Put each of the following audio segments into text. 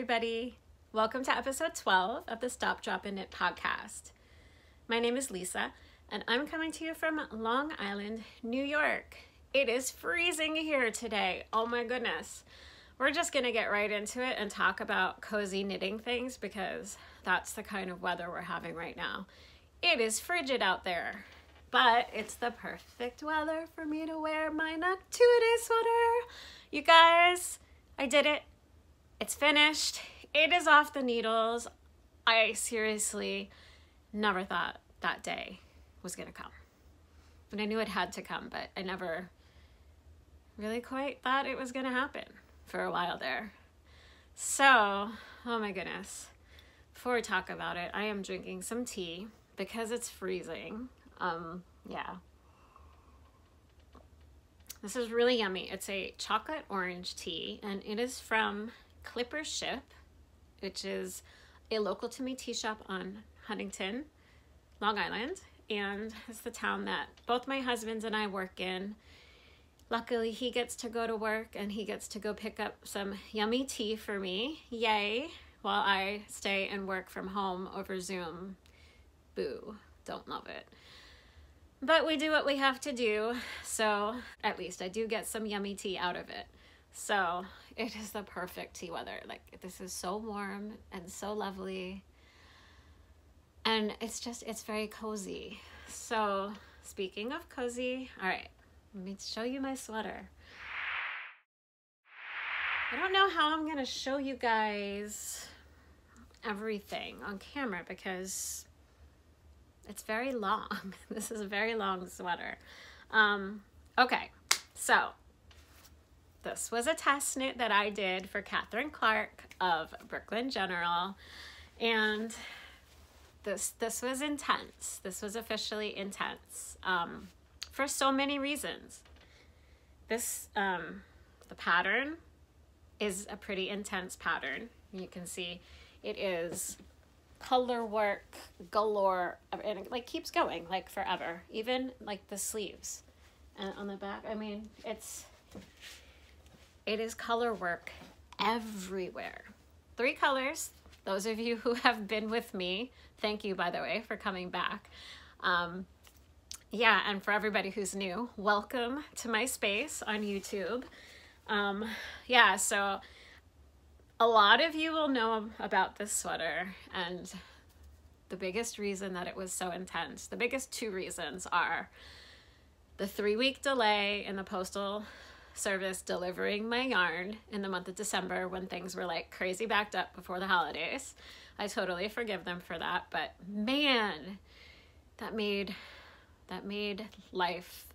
Everybody. Welcome to episode 12 of the Stop Drop and Knit podcast. My name is Lisa, and I'm coming to you from Long Island, New York. It is freezing here today. Oh my goodness. We're just going to get right into it and talk about cozy knitting things because that's the kind of weather we're having right now. It is frigid out there, but it's the perfect weather for me to wear my Noctuidae sweater. You guys, I did it. It's finished. It is off the needles. I seriously never thought that day was going to come. And I knew it had to come, but I never really quite thought it was going to happen for a while there. So, oh my goodness. Before we talk about it, I am drinking some tea because it's freezing. Um, yeah. This is really yummy. It's a chocolate orange tea and it is from Clipper Ship, which is a local to me tea shop on Huntington, Long Island. And it's the town that both my husbands and I work in. Luckily, he gets to go to work and he gets to go pick up some yummy tea for me. Yay! While I stay and work from home over Zoom. Boo. Don't love it. But we do what we have to do. So at least I do get some yummy tea out of it. So it is the perfect tea weather. Like this is so warm and so lovely. And it's just, it's very cozy. So speaking of cozy, all right, let me show you my sweater. I don't know how I'm gonna show you guys everything on camera because it's very long. this is a very long sweater. Um, okay, so this was a test knit that I did for Catherine Clark of Brooklyn General. And this this was intense. This was officially intense um, for so many reasons. This um, the pattern is a pretty intense pattern. You can see it is color work galore and it like keeps going like forever even like the sleeves and on the back i mean it's it is color work everywhere. Three colors. Those of you who have been with me, thank you, by the way, for coming back. Um, yeah, and for everybody who's new, welcome to my space on YouTube. Um, yeah, so a lot of you will know about this sweater and the biggest reason that it was so intense, the biggest two reasons are the three week delay in the postal service delivering my yarn in the month of December when things were like crazy backed up before the holidays. I totally forgive them for that, but man, that made that made life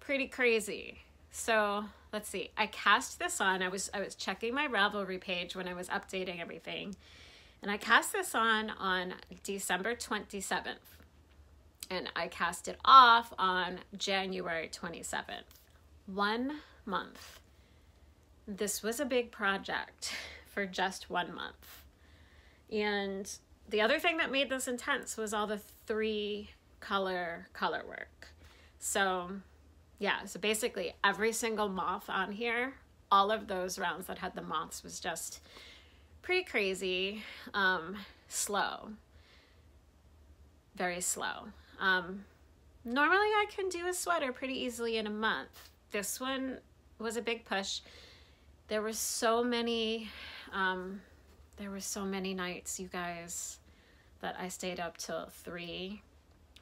pretty crazy. So, let's see. I cast this on. I was I was checking my Ravelry page when I was updating everything. And I cast this on on December 27th. And I cast it off on January 27th. One month. This was a big project for just one month. And the other thing that made this intense was all the three color color work. So yeah, so basically every single moth on here, all of those rounds that had the moths was just pretty crazy, um, slow, very slow. Um, normally I can do a sweater pretty easily in a month. This one was a big push. There were so many, um, there were so many nights, you guys, that I stayed up till three,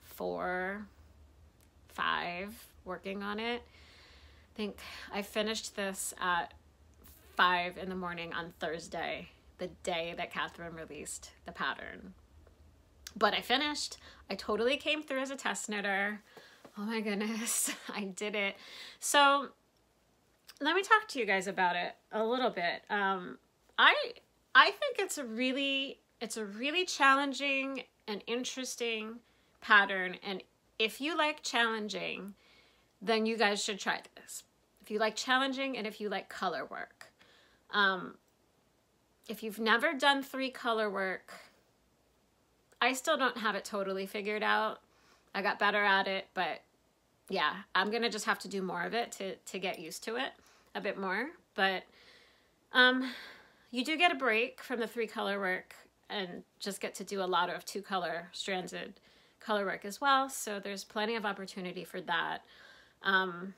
four, five working on it. I think I finished this at five in the morning on Thursday, the day that Catherine released the pattern. But I finished. I totally came through as a test knitter. Oh my goodness, I did it. So let me talk to you guys about it a little bit. Um, I I think it's a really it's a really challenging and interesting pattern, and if you like challenging, then you guys should try this. If you like challenging and if you like color work. Um, if you've never done three color work, I still don't have it totally figured out. I got better at it, but yeah, I'm gonna just have to do more of it to, to get used to it a bit more. But um, you do get a break from the three color work and just get to do a lot of two color stranded color work as well. So there's plenty of opportunity for that. Um,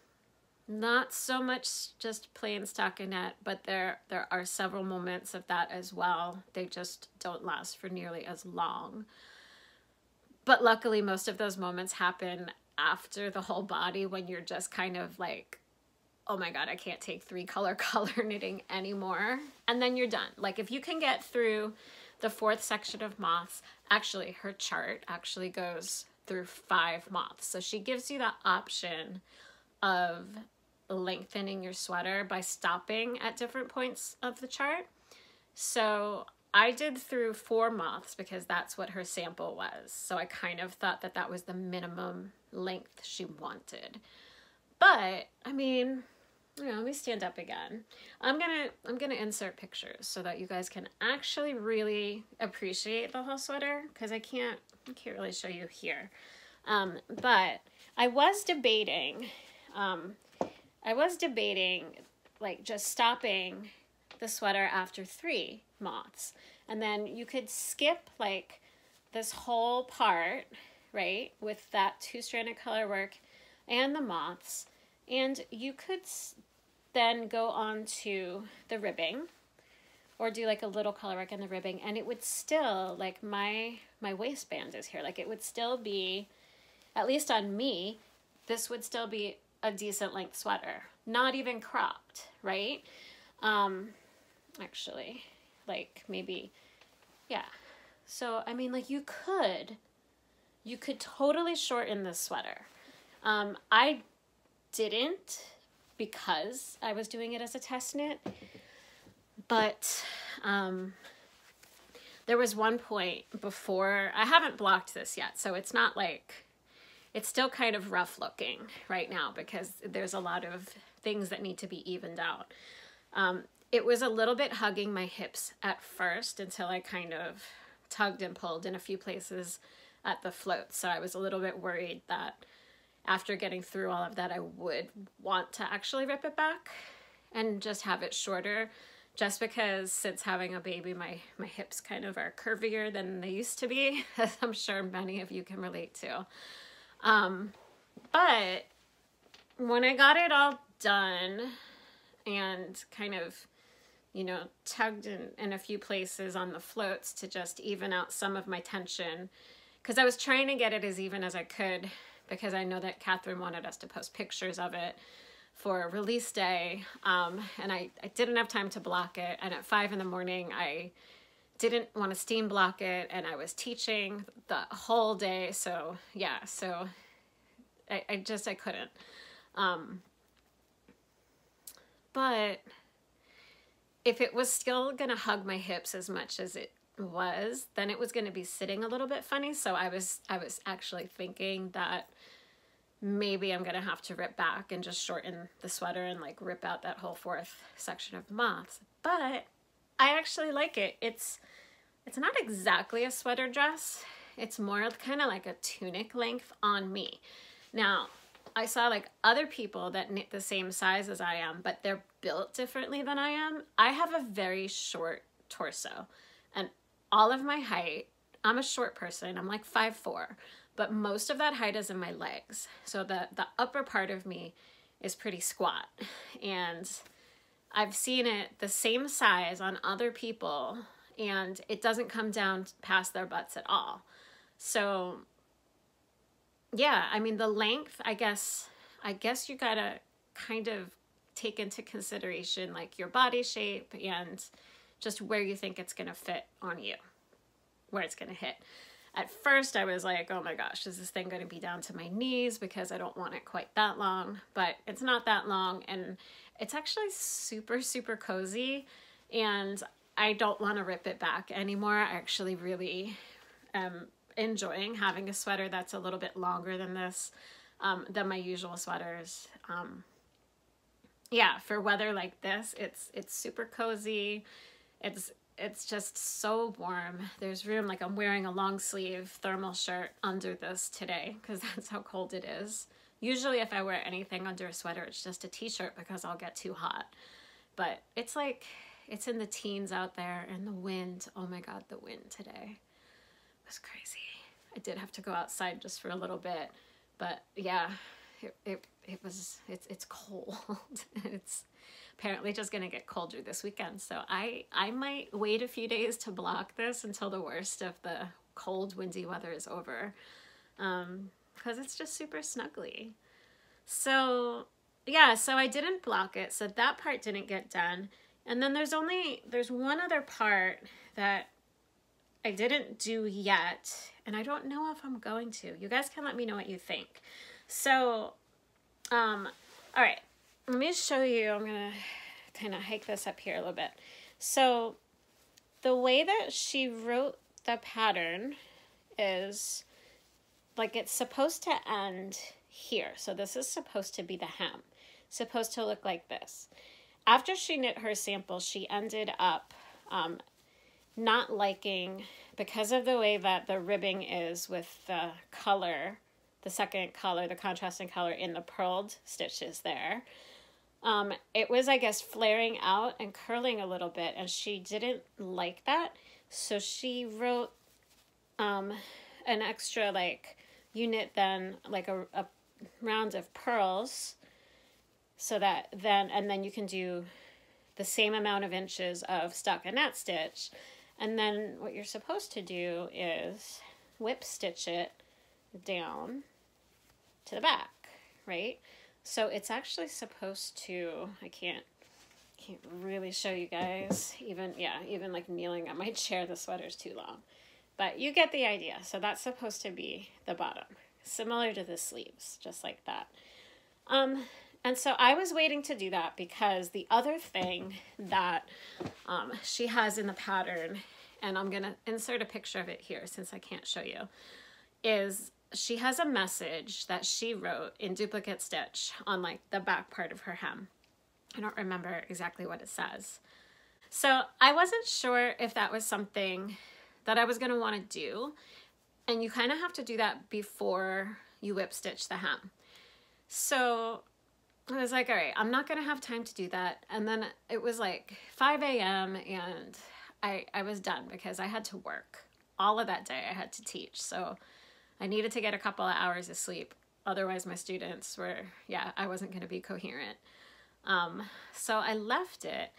not so much just plain stockinette, but there there are several moments of that as well. They just don't last for nearly as long. But luckily, most of those moments happen after the whole body when you're just kind of like, oh my god, I can't take three color color knitting anymore. And then you're done. Like if you can get through the fourth section of moths, actually her chart actually goes through five moths. So she gives you the option of lengthening your sweater by stopping at different points of the chart. So I did through four moths because that's what her sample was. So I kind of thought that that was the minimum length she wanted. But I mean, let me stand up again. I'm gonna I'm gonna insert pictures so that you guys can actually really appreciate the whole sweater because I can't I can't really show you here. Um, but I was debating um, I was debating like just stopping the sweater after three moths. And then you could skip like this whole part, right, with that two-stranded color work and the moths. And you could then go on to the ribbing or do like a little color work in the ribbing and it would still like my my waistband is here like it would still be at least on me this would still be a decent length sweater, not even cropped, right? Um, actually, like maybe, yeah. So, I mean, like you could, you could totally shorten this sweater. Um, I didn't because I was doing it as a test knit, but um, there was one point before, I haven't blocked this yet, so it's not like it's still kind of rough looking right now because there's a lot of things that need to be evened out. Um, it was a little bit hugging my hips at first until I kind of tugged and pulled in a few places at the float. So I was a little bit worried that after getting through all of that, I would want to actually rip it back and just have it shorter just because since having a baby, my, my hips kind of are curvier than they used to be, as I'm sure many of you can relate to. Um, but when I got it all done and kind of, you know, tugged in, in a few places on the floats to just even out some of my tension, because I was trying to get it as even as I could because I know that Catherine wanted us to post pictures of it for release day. Um, and I, I didn't have time to block it. And at five in the morning, I didn't want to steam block it and I was teaching the whole day. So yeah, so I, I just, I couldn't. Um, but if it was still going to hug my hips as much as it was, then it was going to be sitting a little bit funny. So I was, I was actually thinking that maybe I'm going to have to rip back and just shorten the sweater and like rip out that whole fourth section of moths. But I actually like it. It's it's not exactly a sweater dress. It's more kind of like a tunic length on me. Now, I saw like other people that knit the same size as I am, but they're built differently than I am. I have a very short torso all of my height, I'm a short person, I'm like five four, but most of that height is in my legs. So the, the upper part of me is pretty squat and I've seen it the same size on other people and it doesn't come down past their butts at all. So yeah, I mean the length, I guess I guess you got to kind of take into consideration like your body shape and just where you think it's going to fit on you. Where it's going to hit. At first I was like, "Oh my gosh, is this thing going to be down to my knees because I don't want it quite that long?" But it's not that long and it's actually super, super cozy. And I don't want to rip it back anymore. I actually really am enjoying having a sweater that's a little bit longer than this, um, than my usual sweaters. Um, yeah, for weather like this, it's it's super cozy. It's it's just so warm. There's room, like I'm wearing a long sleeve thermal shirt under this today because that's how cold it is. Usually if I wear anything under a sweater, it's just a t-shirt because I'll get too hot. But it's like, it's in the teens out there and the wind. Oh my God, the wind today was crazy. I did have to go outside just for a little bit, but yeah, it, it, it was, it's, it's cold. it's apparently just going to get colder this weekend. So I, I might wait a few days to block this until the worst of the cold, windy weather is over. Um, cause it's just super snuggly. So yeah, so I didn't block it. So that part didn't get done. And then there's only, there's one other part that I didn't do yet. And I don't know if I'm going to. You guys can let me know what you think. So, um, all right, let me show you. I'm going to kind of hike this up here a little bit. So the way that she wrote the pattern is like it's supposed to end here. So this is supposed to be the hem supposed to look like this. After she knit her sample, she ended up um, not liking, because of the way that the ribbing is with the color, the second color, the contrasting color in the purled stitches there, um, it was, I guess, flaring out and curling a little bit, and she didn't like that. So she wrote um, an extra, like, unit then, like a, a round of pearls so that then and then you can do the same amount of inches of stockinette stitch. And then what you're supposed to do is whip stitch it down to the back right? So it's actually supposed to I can't can't really show you guys even yeah even like kneeling on my chair the sweater's too long. But you get the idea. So that's supposed to be the bottom similar to the sleeves just like that. Um and so I was waiting to do that because the other thing that um, she has in the pattern, and I'm going to insert a picture of it here since I can't show you, is she has a message that she wrote in duplicate stitch on like the back part of her hem. I don't remember exactly what it says. So I wasn't sure if that was something that I was going to want to do. And you kind of have to do that before you whip stitch the hem. So I was like, all right, I'm not going to have time to do that. And then it was like 5 a.m. and I, I was done because I had to work. All of that day I had to teach. So I needed to get a couple of hours of sleep. Otherwise, my students were, yeah, I wasn't going to be coherent. Um, so I left it.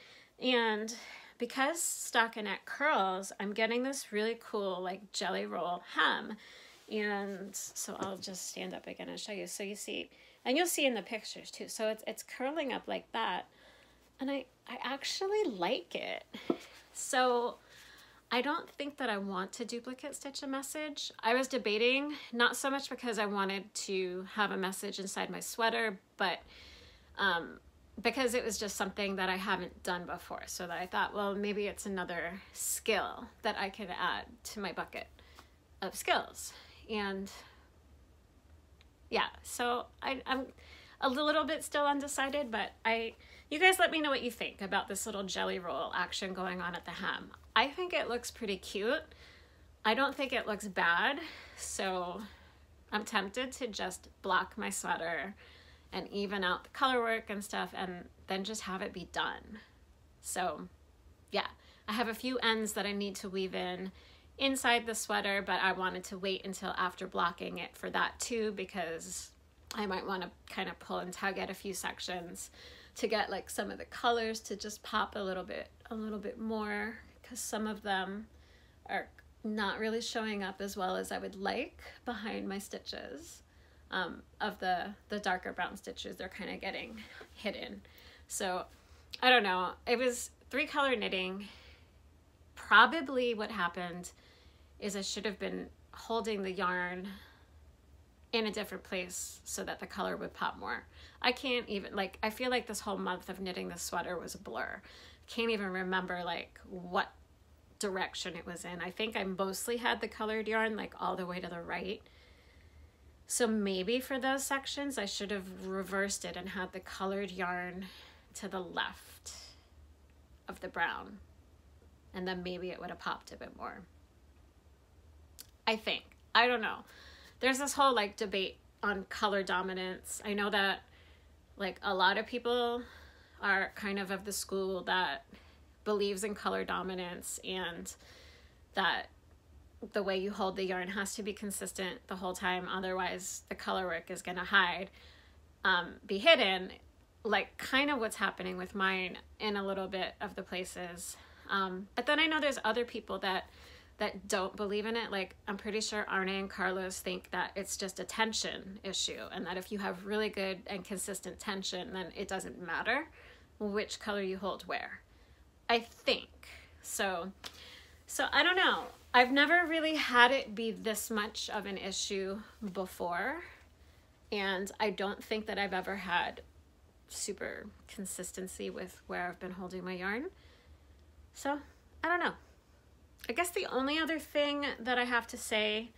And because stockinette curls, I'm getting this really cool like jelly roll hem. And so I'll just stand up again and show you. So you see, and you'll see in the pictures too. So it's, it's curling up like that. And I, I actually like it. So I don't think that I want to duplicate stitch a message. I was debating, not so much because I wanted to have a message inside my sweater, but um, because it was just something that I haven't done before. So that I thought, well, maybe it's another skill that I could add to my bucket of skills. And yeah, so I, I'm a little bit still undecided, but I, you guys let me know what you think about this little jelly roll action going on at the hem. I think it looks pretty cute. I don't think it looks bad, so I'm tempted to just block my sweater and even out the color work and stuff and then just have it be done. So yeah, I have a few ends that I need to weave in inside the sweater, but I wanted to wait until after blocking it for that too because I might want to kind of pull and tug at a few sections to get like some of the colors to just pop a little bit a little bit more because some of them are not really showing up as well as I would like behind my stitches um, of the the darker brown stitches they're kind of getting hidden so I don't know it was three color knitting probably what happened is I should have been holding the yarn in a different place so that the color would pop more. I can't even, like, I feel like this whole month of knitting this sweater was a blur. Can't even remember, like, what direction it was in. I think I mostly had the colored yarn, like, all the way to the right. So maybe for those sections, I should have reversed it and had the colored yarn to the left of the brown. And then maybe it would have popped a bit more. I think. I don't know. There's this whole like debate on color dominance. I know that like a lot of people are kind of of the school that believes in color dominance and that the way you hold the yarn has to be consistent the whole time otherwise the color work is going to hide um, be hidden like kind of what's happening with mine in a little bit of the places. Um, but then i know there's other people that that don't believe in it. Like i'm pretty sure arne and carlos think that it's just a tension issue and that if you have really good and consistent tension then it doesn't matter which color you hold where i think. So so i don't know. I've never really had it be this much of an issue before. And i don't think that i've ever had super consistency with where i've been holding my yarn. So i don't know. I guess the only other thing that I have to say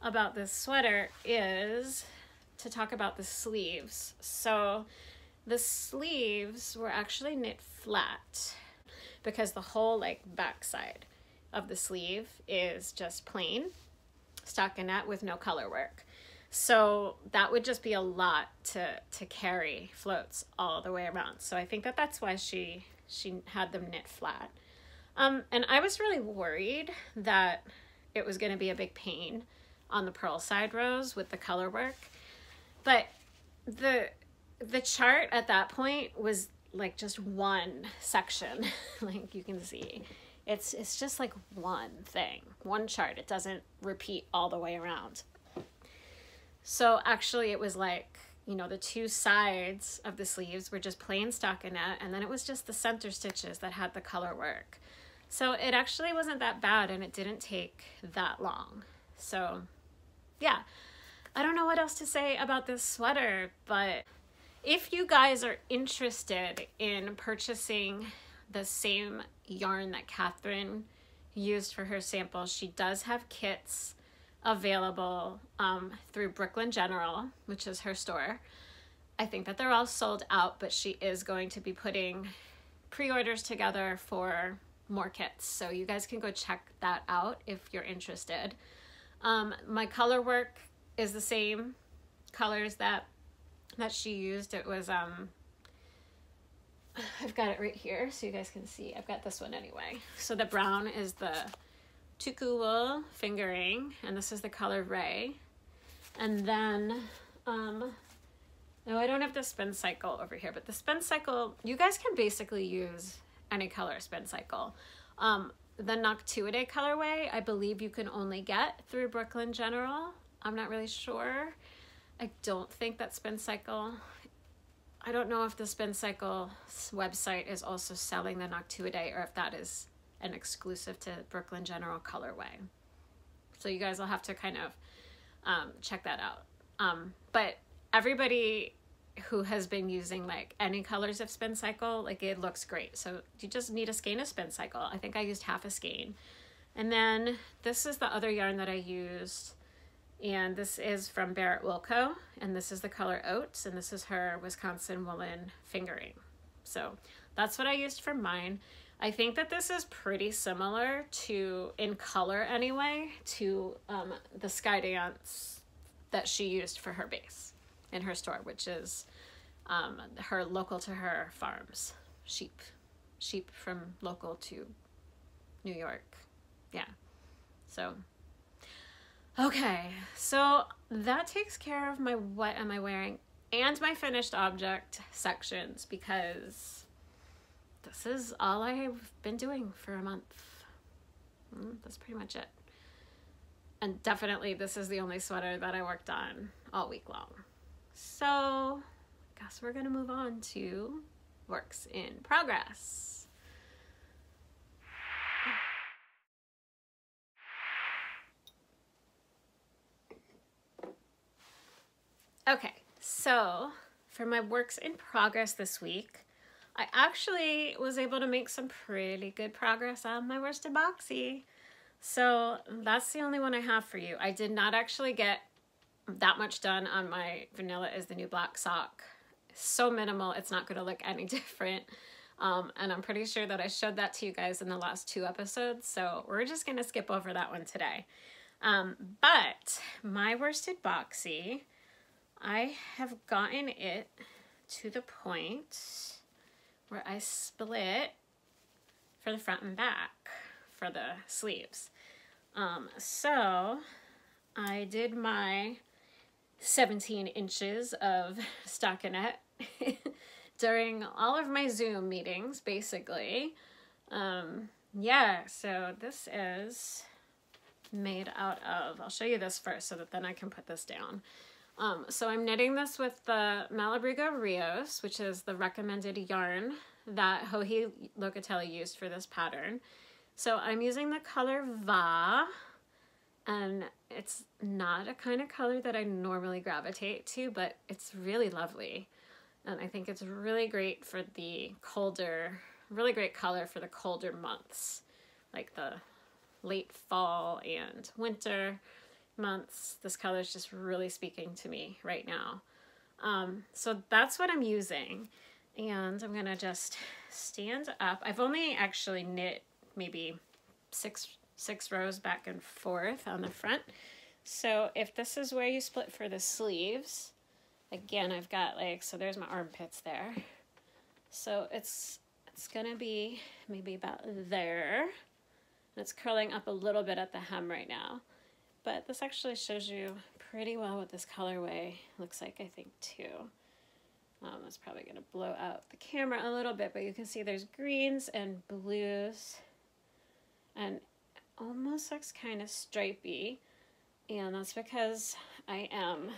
about this sweater is to talk about the sleeves. So the sleeves were actually knit flat because the whole like backside of the sleeve is just plain stockinette with no color work. So that would just be a lot to to carry floats all the way around. So I think that that's why she she had them knit flat. Um, and I was really worried that it was going to be a big pain on the purl side rows with the color work. But the the chart at that point was like just one section, like you can see. It's it's just like one thing, one chart. It doesn't repeat all the way around. So actually it was like, you know, the two sides of the sleeves were just plain stockinette and then it was just the center stitches that had the color work. So it actually wasn't that bad and it didn't take that long. So yeah, I don't know what else to say about this sweater, but if you guys are interested in purchasing the same yarn that Catherine used for her sample, she does have kits available um, through Brooklyn General, which is her store. I think that they're all sold out, but she is going to be putting pre-orders together for more kits. So you guys can go check that out if you're interested. Um, my color work is the same colors that that she used. It was um I've got it right here so you guys can see. I've got this one anyway. So the brown is the Tukuwool fingering and this is the color Ray. And then um no, I don't have the spin cycle over here, but the spin cycle, you guys can basically use any color spin cycle. Um, the Noctuidae colorway, I believe you can only get through Brooklyn General. I'm not really sure. I don't think that Spin Cycle, I don't know if the Spin Cycle website is also selling the Noctuidae or if that is an exclusive to Brooklyn General colorway. So you guys will have to kind of um, check that out. Um, but everybody who has been using like any colors of spin cycle like it looks great so you just need a skein of spin cycle i think i used half a skein and then this is the other yarn that i used and this is from Barrett Wool Co. and this is the color oats and this is her wisconsin woolen fingering so that's what i used for mine i think that this is pretty similar to in color anyway to um, the sky dance that she used for her base in her store, which is um, her local to her farms, sheep, sheep from local to New York. Yeah. So, okay. So that takes care of my what am I wearing and my finished object sections because this is all I have been doing for a month. Mm, that's pretty much it. And definitely, this is the only sweater that I worked on all week long. So, I guess we're to move on to works in progress. Okay, so for my works in progress this week, I actually was able to make some pretty good progress on my worsted boxy. So that's the only one I have for you. I did not actually get that much done on my vanilla is the new black sock. So minimal, it's not gonna look any different. Um, and I'm pretty sure that I showed that to you guys in the last two episodes, so we're just gonna skip over that one today. Um, but my worsted boxy, I have gotten it to the point where I split for the front and back for the sleeves. Um, so I did my 17 inches of stockinette during all of my Zoom meetings, basically. Um, yeah, so this is made out of, I'll show you this first so that then I can put this down. Um, so I'm knitting this with the Malabrigo Rios, which is the recommended yarn that Joji Locatelli used for this pattern. So I'm using the color Va, and it's not a kind of color that I normally gravitate to, but it's really lovely. And I think it's really great for the colder, really great color for the colder months, like the late fall and winter months. This color is just really speaking to me right now. Um, so that's what I'm using. And I'm gonna just stand up. I've only actually knit maybe six six rows back and forth on the front. So if this is where you split for the sleeves, again, I've got like, so there's my armpits there. So it's, it's gonna be maybe about there. it's curling up a little bit at the hem right now. But this actually shows you pretty well what this colorway looks like, I think, too. Um, that's probably going to blow out the camera a little bit, but you can see there's greens and blues and almost looks kind of stripy. And that's because I am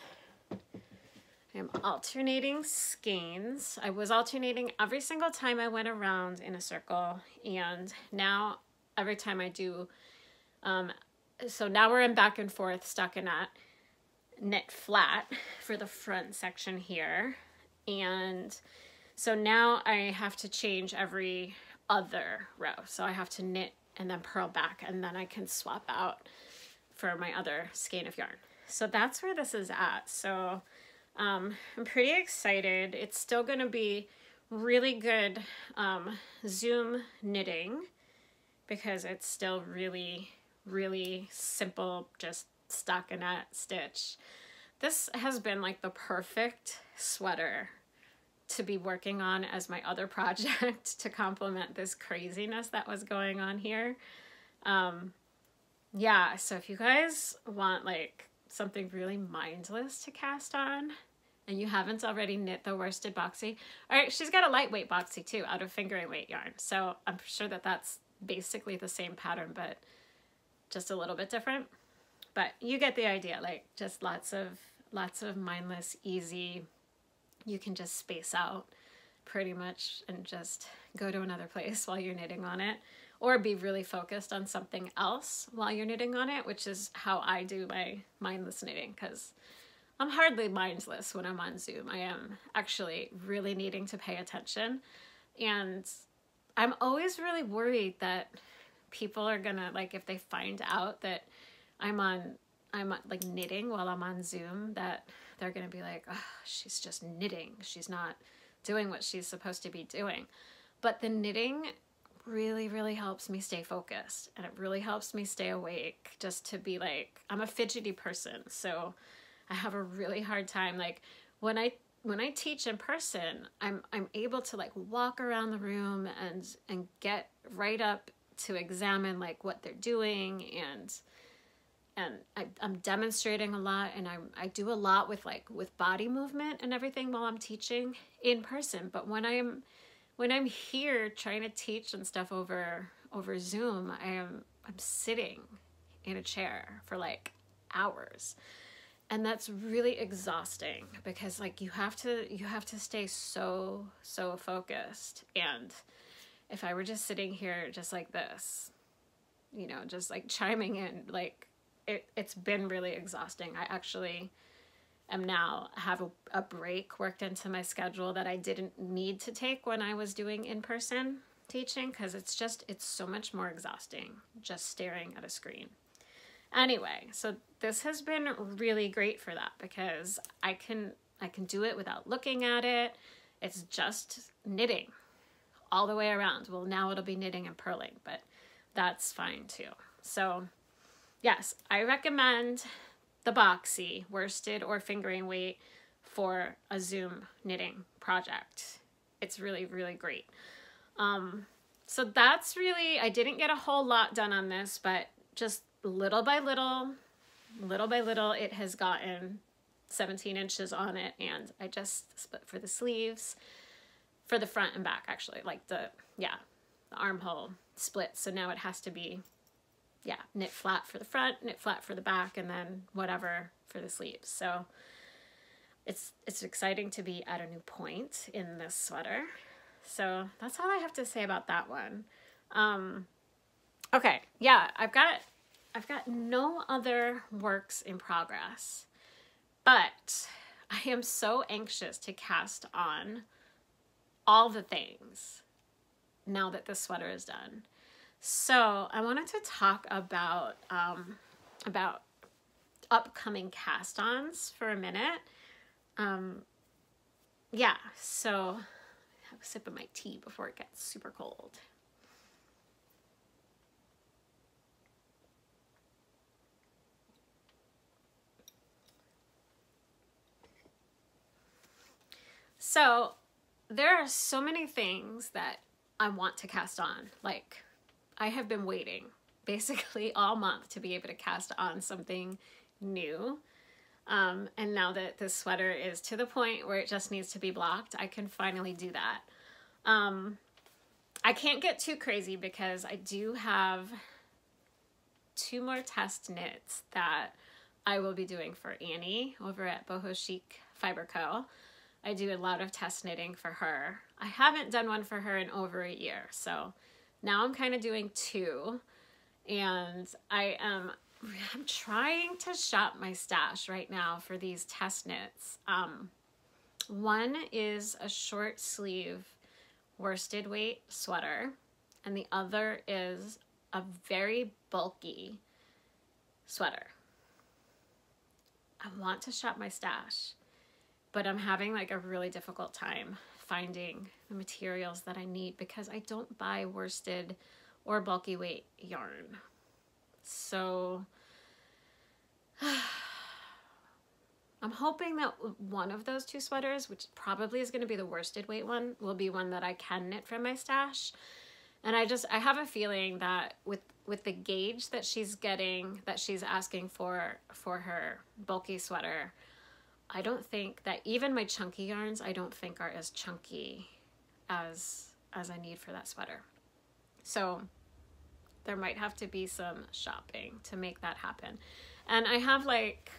I am alternating skeins. I was alternating every single time I went around in a circle and now every time I do um, so now we're in back and forth stockinette knit flat for the front section here. And so now I have to change every other row. So I have to knit and then purl back and then I can swap out for my other skein of yarn. So that's where this is at. So um, I'm pretty excited. It's still going to be really good um, zoom knitting because it's still really really simple, just stockinette stitch. This has been like the perfect sweater to be working on as my other project to complement this craziness that was going on here. Um, yeah, so if you guys want like something really mindless to cast on and you haven't already knit the worsted boxy, all right, she's got a lightweight boxy too out of fingering weight yarn. So I'm sure that that's basically the same pattern, but just a little bit different. But you get the idea, like just lots of lots of mindless, easy, you can just space out pretty much and just go to another place while you're knitting on it or be really focused on something else while you're knitting on it, which is how I do my mindless knitting because I'm hardly mindless when I'm on Zoom. I am actually really needing to pay attention. And I'm always really worried that people are gonna like if they find out that I'm on I'm like knitting while I'm on Zoom that they're gonna be like, oh, she's just knitting. She's not doing what she's supposed to be doing. But the knitting really, really helps me stay focused and it really helps me stay awake just to be like, I'm a fidgety person. So I have a really hard time. Like when I when I teach in person, I'm I'm able to like walk around the room and and get right up to examine like what they're doing and and I, I'm demonstrating a lot and I, I do a lot with like with body movement and everything while I'm teaching in person. But when I'm when I'm here trying to teach and stuff over over Zoom I am I'm sitting in a chair for like hours. And that's really exhausting because like you have to you have to stay so so focused. And if I were just sitting here just like this, you know, just like chiming in, like it, it's been really exhausting. I actually am now have a, a break worked into my schedule that I didn't need to take when I was doing in-person teaching because it's just, it's so much more exhausting just staring at a screen. Anyway, so this has been really great for that because I can I can do it without looking at it. It's just knitting all the way around. Well, now it'll be knitting and purling, but that's fine too. So yes, I recommend the Boxy worsted or fingering weight for a Zoom knitting project. It's really, really great. Um, so that's really, I didn't get a whole lot done on this, but just little by little, little by little, it has gotten 17 inches on it. And I just split for the sleeves, for the front and back, actually, like the, yeah, the armhole split. So now it has to be, yeah, knit flat for the front, knit flat for the back, and then whatever for the sleeves. So it's, it's exciting to be at a new point in this sweater. So that's all I have to say about that one. Um, okay, yeah, I've got I've got no other works in progress, but I am so anxious to cast on all the things now that the sweater is done. So I wanted to talk about um, about upcoming cast-ons for a minute. Um, yeah, so I have a sip of my tea before it gets super cold. So there are so many things that I want to cast on. Like I have been waiting basically all month to be able to cast on something new. Um, and now that this sweater is to the point where it just needs to be blocked, I can finally do that. Um, I can't get too crazy because I do have two more test knits that I will be doing for Annie over at Boho Chic Fiber Co. I do a lot of test knitting for her. I haven't done one for her in over a year, so now I'm kind of doing two. And I am I'm trying to shop my stash right now for these test knits. Um, one is a short sleeve worsted weight sweater, and the other is a very bulky sweater. I want to shop my stash, but I'm having like a really difficult time finding the materials that I need because I don't buy worsted or bulky weight yarn. So I'm hoping that one of those two sweaters, which probably is going to be the worsted weight one, will be one that I can knit from my stash. And I just, I have a feeling that with with the gauge that she's getting, that she's asking for for her bulky sweater, I don't think that even my chunky yarns, I don't think are as chunky as as I need for that sweater. So there might have to be some shopping to make that happen. And I have like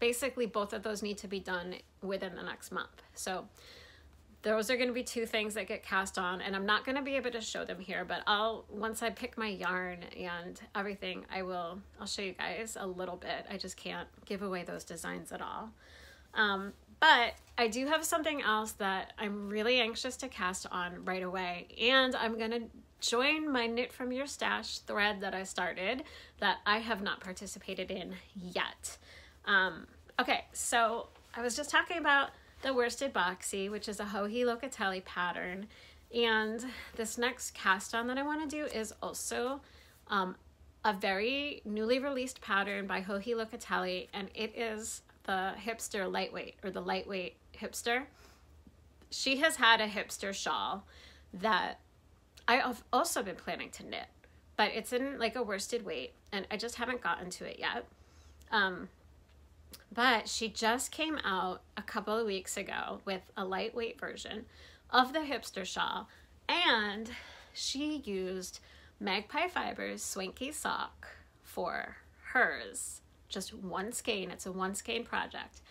basically both of those need to be done within the next month. So those are going to be two things that get cast on and I'm not going to be able to show them here, but I'll once I pick my yarn and everything, I will I'll show you guys a little bit. I just can't give away those designs at all. Um, but I do have something else that I'm really anxious to cast on right away and I'm going to join my Knit From Your Stash thread that I started that I have not participated in yet. Um, okay, so I was just talking about the Worsted Boxy, which is a Joji Locatelli pattern. And this next cast on that I want to do is also um, a very newly released pattern by Joji Locatelli, and it is the hipster lightweight or the lightweight hipster. She has had a hipster shawl that I've also been planning to knit, but it's in like a worsted weight, and I just haven't gotten to it yet. Um, but she just came out a couple of weeks ago with a lightweight version of the hipster shawl, and she used Magpie Fibers Swanky Sock for hers. Just one skein. It's a one skein project.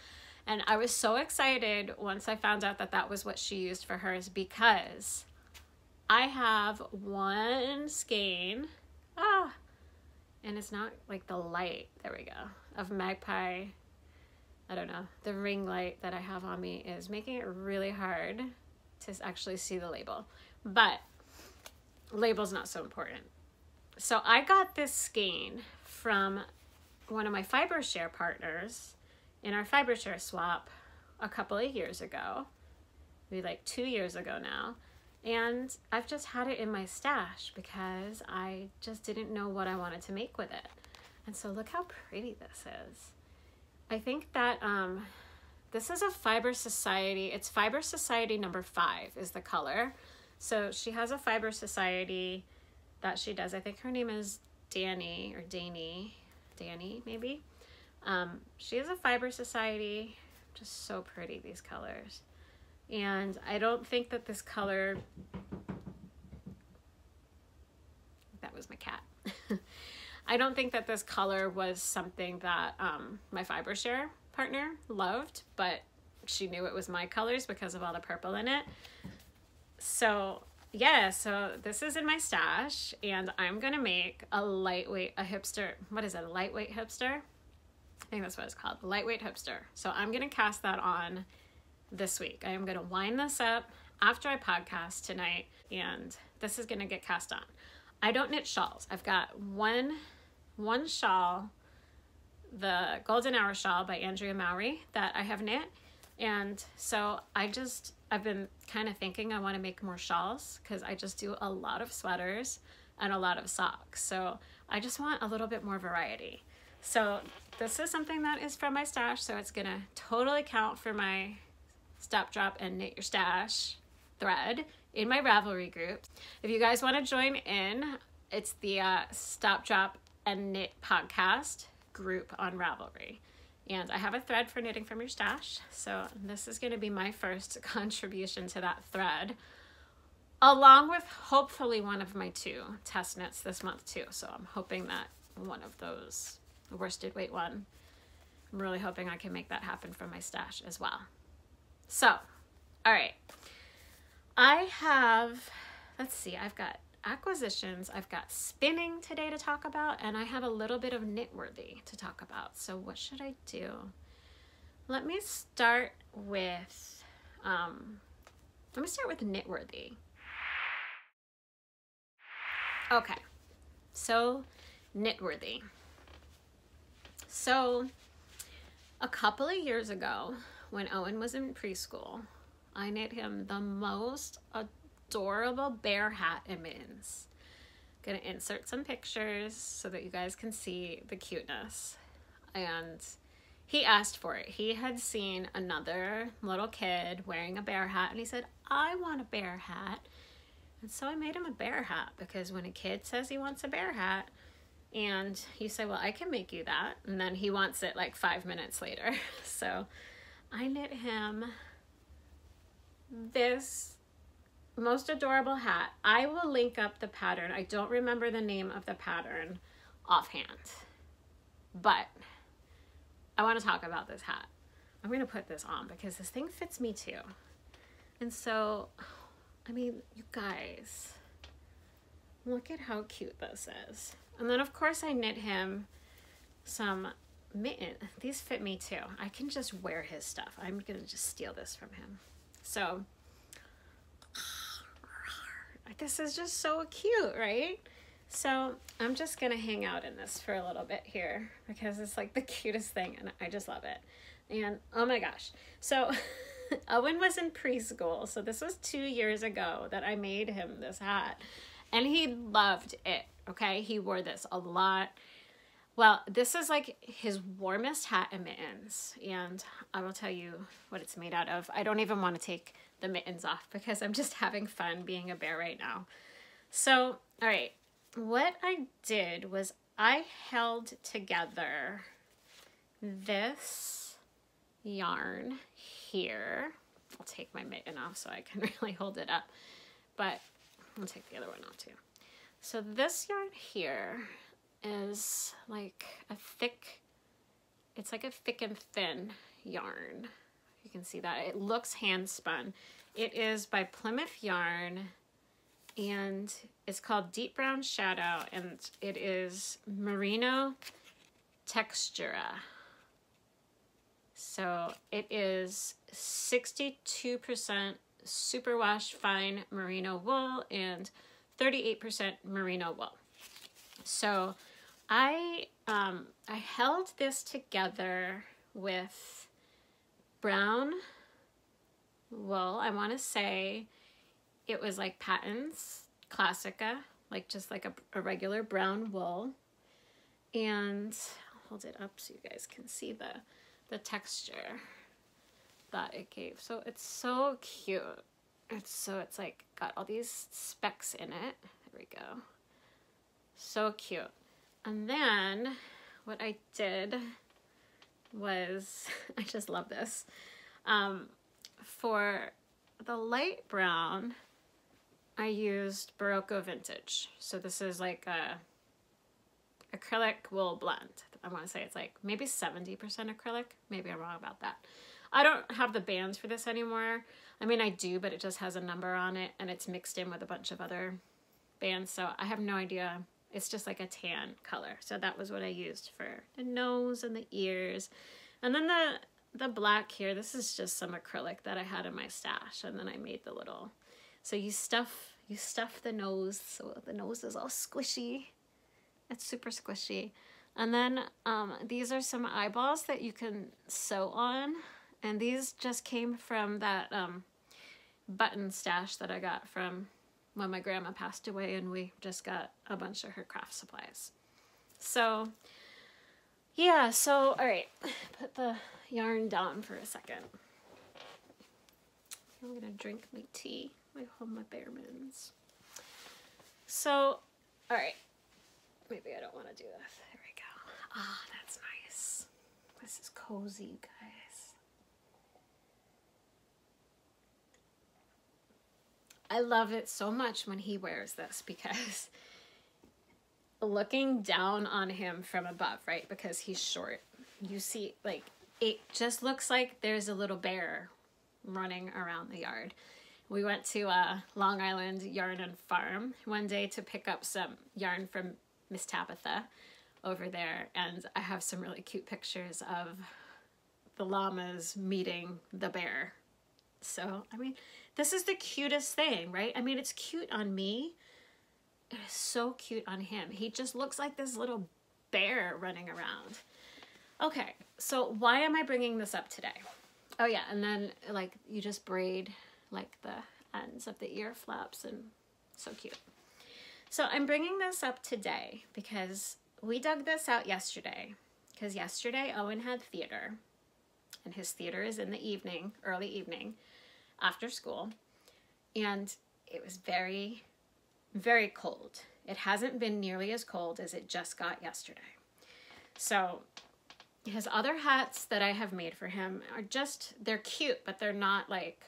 And I was so excited once I found out that that was what she used for hers because I have one skein. Ah, and it's not like the light. There we go. Of Magpie. I don't know. The ring light that I have on me is making it really hard to actually see the label. But label's not so important. So I got this skein from one of my fiber share partners in our fiber share swap a couple of years ago. Maybe like two years ago now. And I've just had it in my stash because I just didn't know what I wanted to make with it. And so look how pretty this is. I think that um, this is a Fiber Society. It's Fiber Society number five is the color. So she has a fiber society that she does. I think her name is Danny or Danny, Danny maybe. Um, she has a fiber society. Just so pretty these colors. And I don't think that this color that was my cat. I don't think that this color was something that um, my fiber share partner loved, but she knew it was my colors because of all the purple in it. So yeah, so this is in my stash and I'm gonna make a lightweight, a hipster, what is it, a lightweight hipster? I think that's what it's called, lightweight hipster. So I'm gonna cast that on this week. I am gonna wind this up after I podcast tonight and this is gonna get cast on. I don't knit shawls. I've got one one shawl, the Golden Hour shawl by Andrea Mowry that I have knit. And so I just, I've been kind of thinking I want to make more shawls because I just do a lot of sweaters and a lot of socks. So I just want a little bit more variety. So this is something that is from my stash. So it's going to totally count for my stop, drop, and knit your stash thread in my Ravelry group. If you guys want to join in, it's the uh, Stop, Drop, and Knit podcast group on Ravelry. And I have a thread for knitting from your stash. So this is going to be my first contribution to that thread, along with hopefully one of my two test knits this month too. So I'm hoping that one of those worsted weight one, I'm really hoping I can make that happen from my stash as well. So, all right. I have, let's see, I've got acquisitions, I've got spinning today to talk about, and I have a little bit of knitworthy to talk about. So what should I do? Let me start with, um, let me start with knitworthy. Okay, so knitworthy. So a couple of years ago, when Owen was in preschool, I knit him the most adorable bear hat and mittens. Gonna insert some pictures so that you guys can see the cuteness. And he asked for it. He had seen another little kid wearing a bear hat and he said, I want a bear hat. And so I made him a bear hat because when a kid says he wants a bear hat and you say, Well, I can make you that, and then he wants it like five minutes later. So I knit him this most adorable hat. I will link up the pattern. I don't remember the name of the pattern offhand, but I want to talk about this hat. I'm going to put this on because this thing fits me too. And so, I mean, you guys, look at how cute this is. And then, of course, I knit him some mitten. These fit me too. I can just wear his stuff. I'm going to just steal this from him. So, this is just so cute, right? So I'm just gonna hang out in this for a little bit here because it's like the cutest thing and I just love it. And oh my gosh. So Owen was in preschool. So this was two years ago that I made him this hat and he loved it. Okay. He wore this a lot. Well, this is like his warmest hat and mittens. And I will tell you what it's made out of. I don't even want to take the mittens off because I'm just having fun being a bear right now. So, all right, what I did was I held together this yarn here. I'll take my mitten off so I can really hold it up, but I'll take the other one off too. So this yarn here is like a thick, it's like a thick and thin yarn. You can see that. It looks hand spun. It is by Plymouth Yarn and it's called Deep Brown Shadow and it is Merino Textura. So it is 62% superwash fine merino wool and 38% merino wool. So I um, I held this together with brown wool. I want to say it was like Patons Classica, like just like a, a regular brown wool. And I'll hold it up so you guys can see the, the texture that it gave. So it's so cute. It's so it's like got all these specks in it. There we go. So cute. And then what I did was, I just love this. Um, for the light brown, I used Berroco Vintage. So this is like a acrylic wool blend. I want to say it's like maybe 70% acrylic. Maybe I'm wrong about that. I don't have the bands for this anymore. I mean, I do, but it just has a number on it and it's mixed in with a bunch of other bands. So I have no idea. It's just like a tan color. So that was what I used for the nose and the ears. And then the the black here, this is just some acrylic that I had in my stash. And then I made the little, so you stuff, you stuff the nose. So the nose is all squishy. It's super squishy. And then um, these are some eyeballs that you can sew on. And these just came from that um, button stash that I got from when my grandma passed away and we just got a bunch of her craft supplies. So yeah, so all right, put the yarn down for a second. I'm gonna drink my tea, my home Bearmans. So, all right, maybe I don't want to do this. There we go. Ah, that's nice. This is cozy, you guys. I love it so much when he wears this because looking down on him from above, right? Because he's short, you see, like, it just looks like there's a little bear running around the yard. We went to uh, Long Island Yarn and Farm one day to pick up some yarn from Miss Tabitha over there, and I have some really cute pictures of the llamas meeting the bear. So, I mean, this is the cutest thing, right? I mean, it's cute on me. It is so cute on him. He just looks like this little bear running around. Okay, so why am I bringing this up today? Oh yeah, and then like you just braid like the ends of the ear flaps and so cute. So I'm bringing this up today because we dug this out yesterday because yesterday Owen had theater and his theater is in the evening, early evening after school. And it was very, very cold. It hasn't been nearly as cold as it just got yesterday. So his other hats that I have made for him are just, they're cute, but they're not like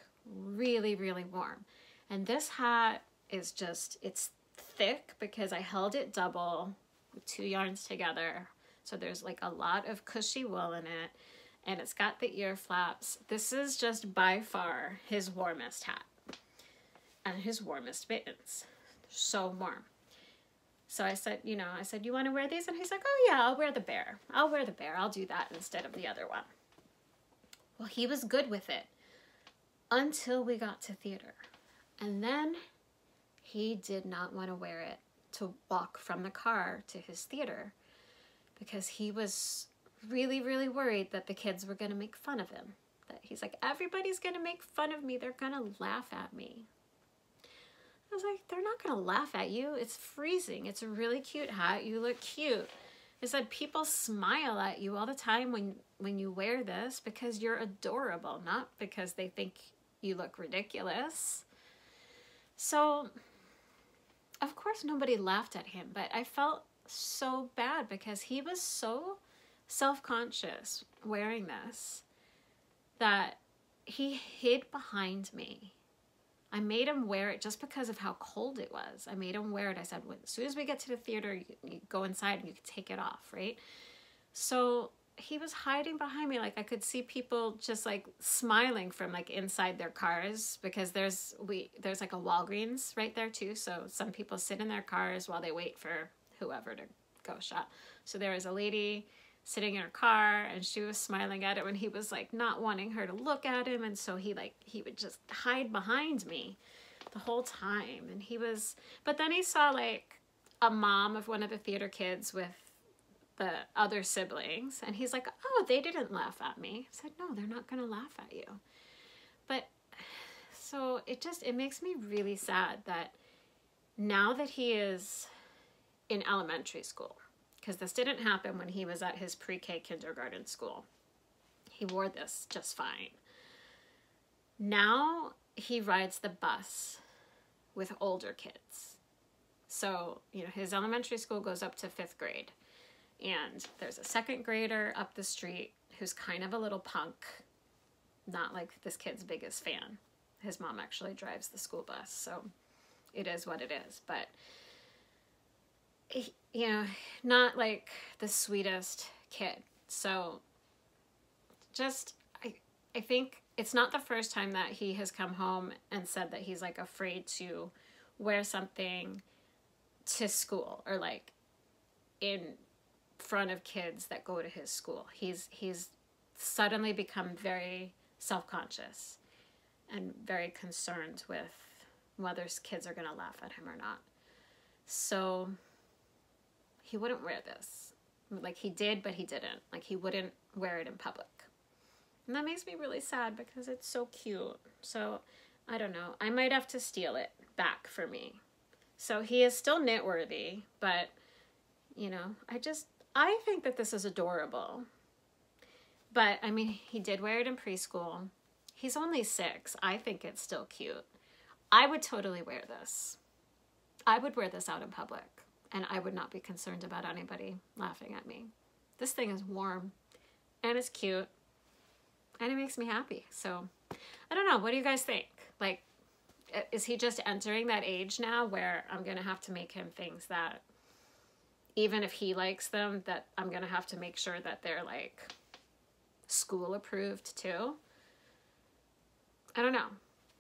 really, really warm. And this hat is just, it's thick because I held it double with two yarns together. So there's like a lot of cushy wool in it and it's got the ear flaps. This is just by far his warmest hat and his warmest mittens. So warm. So I said, you know, I said, you want to wear these? And he's like, oh yeah, I'll wear the bear. I'll wear the bear. I'll do that instead of the other one. Well, he was good with it until we got to theater. And then he did not want to wear it to walk from the car to his theater because he was really, really worried that the kids were going to make fun of him. That he's like, everybody's going to make fun of me. They're going to laugh at me. I was like, they're not going to laugh at you. It's freezing. It's a really cute hat. You look cute. I said, people smile at you all the time when, when you wear this because you're adorable, not because they think you look ridiculous. So, of course, nobody laughed at him, but I felt so bad because he was so self-conscious wearing this that he hid behind me. I made him wear it just because of how cold it was. I made him wear it. I said, as soon as we get to the theater, you, you go inside and you can take it off, right? So he was hiding behind me. Like I could see people just like smiling from like inside their cars because there's we there's like a Walgreens right there too. So some people sit in their cars while they wait for whoever to go shop. So there was a lady sitting in her car and she was smiling at it when he was like not wanting her to look at him and so he like he would just hide behind me the whole time and he was but then he saw like a mom of one of the theater kids with the other siblings and he's like oh they didn't laugh at me. I said no they're not gonna laugh at you. But so it just it makes me really sad that now that he is in elementary school because this didn't happen when he was at his pre-K kindergarten school. He wore this just fine. Now he rides the bus with older kids. So, you know, his elementary school goes up to fifth grade. And there's a second grader up the street who's kind of a little punk, not like this kid's biggest fan. His mom actually drives the school bus, so it is what it is. But, you know, not like the sweetest kid. So, just, I, I think it's not the first time that he has come home and said that he's like afraid to wear something to school or like in front of kids that go to his school. He's he's suddenly become very self-conscious and very concerned with whether kids are going to laugh at him or not. So he wouldn't wear this. Like he did, but he didn't. Like he wouldn't wear it in public. And that makes me really sad because it's so cute. So I don't know. I might have to steal it back for me. So he is still knit worthy, but you know, I just I think that this is adorable. But I mean, he did wear it in preschool. He's only six. I think it's still cute. I would totally wear this. I would wear this out in public and I would not be concerned about anybody laughing at me. This thing is warm and it's cute and it makes me happy. So I don't know. What do you guys think? Like, is he just entering that age now where I'm going to have to make him things that even if he likes them, that I'm going to have to make sure that they're like school approved too? I don't know.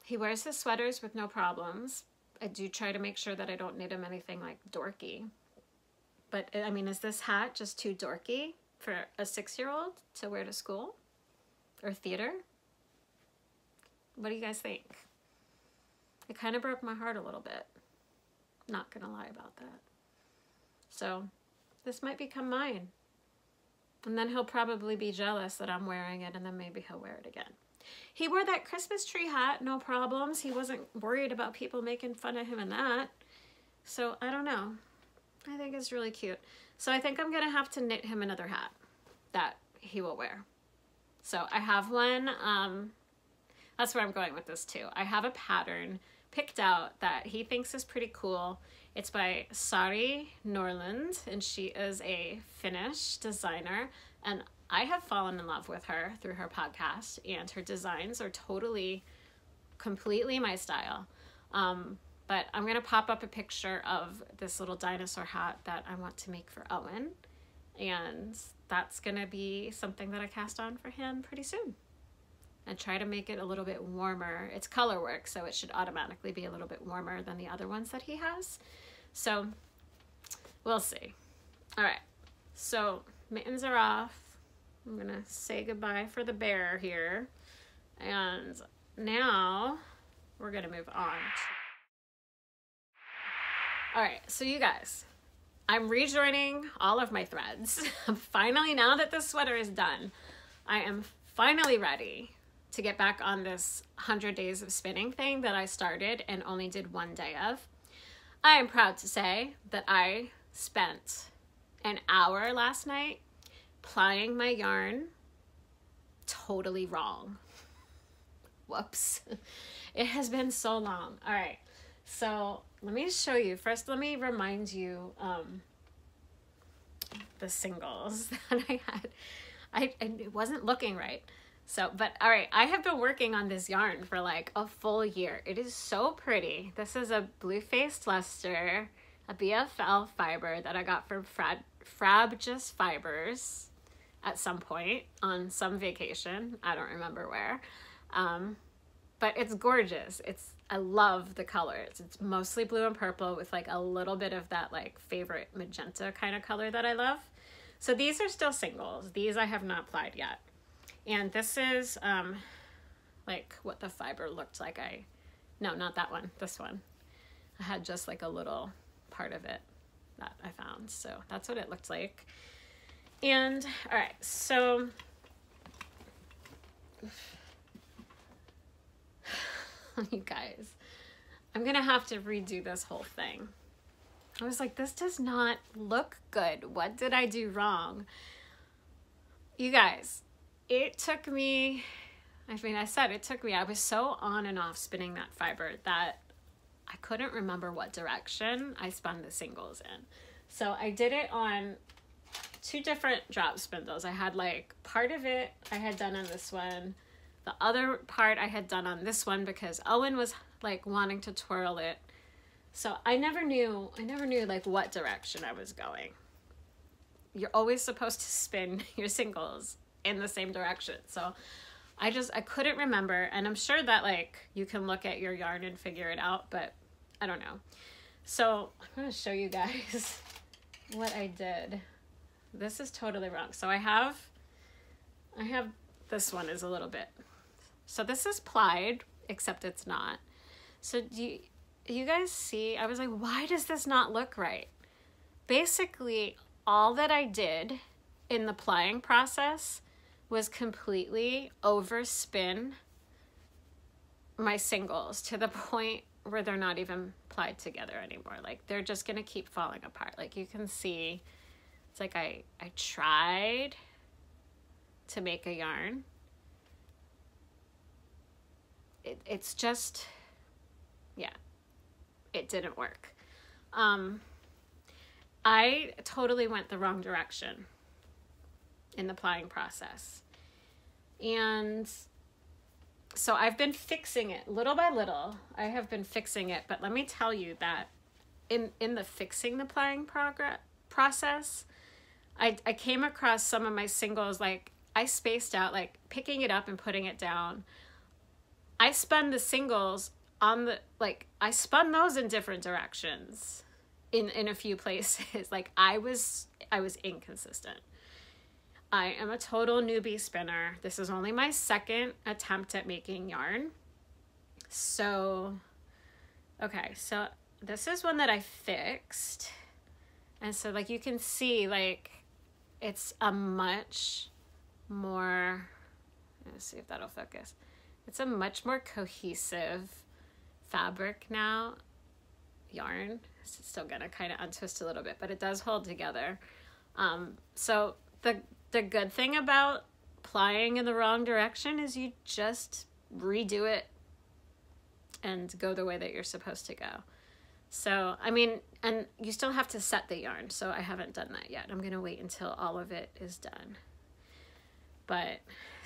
He wears his sweaters with no problems. I do try to make sure that I don't knit him anything like dorky. But I mean, is this hat just too dorky for a six year old to wear to school? or theater. What do you guys think? It kind of broke my heart a little bit. Not gonna lie about that. So this might become mine. And then he'll probably be jealous that I'm wearing it and then maybe he'll wear it again. He wore that Christmas tree hat, no problems. He wasn't worried about people making fun of him in that. So I don't know. I think it's really cute. So I think I'm gonna have to knit him another hat that he will wear. So I have one, um, that's where I'm going with this too. I have a pattern picked out that he thinks is pretty cool. It's by Sari Nordlund, and she is a Finnish designer. And I have fallen in love with her through her podcast, and her designs are totally, completely my style. Um, but I'm going to pop up a picture of this little dinosaur hat that I want to make for Owen. And that's going to be something that I cast on for him pretty soon. And try to make it a little bit warmer. It's color work, so it should automatically be a little bit warmer than the other ones that he has. So we'll see. All right, so mittens are off. I'm gonna say goodbye for the bear here. And now we're gonna move on. All right, so you guys, I'm rejoining all of my threads. finally, now that this sweater is done, I am finally ready to get back on this 100 days of spinning thing that I started and only did one day of. I am proud to say that I spent an hour last night plying my yarn totally wrong. Whoops. It has been so long. All right. So let me show you. First, let me remind you um, the singles that I had. I, it wasn't looking right. So, but all right, I have been working on this yarn for like a full year. It is so pretty. This is a blue-faced Leicester, a BFL fiber that I got from Frab, Frabjous Fibers at some point on some vacation. I don't remember where. Um, but it's gorgeous. It's I love the colors. It's mostly blue and purple with like a little bit of that like favorite magenta kind of color that I love. So these are still singles. These I have not plied yet. And this is um, like what the fiber looked like. I, no, not that one, this one. I had just like a little part of it that I found. So that's what it looked like. And all right, so you guys. I'm gonna have to redo this whole thing. I was like, this does not look good. What did I do wrong? You guys, it took me I mean, I said it took me, I was so on and off spinning that fiber that I couldn't remember what direction I spun the singles in. So I did it on two different drop spindles. I had like part of it I had done on this one. The other part I had done on this one because Owen was like wanting to twirl it. So I never knew, I never knew like what direction I was going. You're always supposed to spin your singles in the same direction. So I just I couldn't remember and I'm sure that like you can look at your yarn and figure it out, but I don't know. So I'm going to show you guys what I did. This is totally wrong. So I have I have this one is a little bit. So this is plied except it's not. So do you, you guys see? I was like, why does this not look right? Basically, all that I did in the plying process was completely overspin my singles to the point where they're not even plied together anymore. Like they're just gonna keep falling apart. Like you can see, it's like I I tried to make a yarn. It, it's just, yeah, it didn't work. Um, I totally went the wrong direction in the plying process. And so I've been fixing it little by little. I have been fixing it, but let me tell you that in in the fixing the plying progress process, I I came across some of my singles like I spaced out like picking it up and putting it down. I spun the singles on the like I spun those in different directions in in a few places. like I was I was inconsistent. I am a total newbie spinner. This is only my second attempt at making yarn. So, okay, so this is one that I fixed. And so like you can see like it's a much more, let's see if that'll focus. It's a much more cohesive fabric now, yarn. It's still gonna kind of untwist a little bit, but it does hold together. Um, so the the good thing about plying in the wrong direction is you just redo it and go the way that you're supposed to go. So, I mean, and you still have to set the yarn, so I haven't done that yet. I'm to wait until all of it is done. But,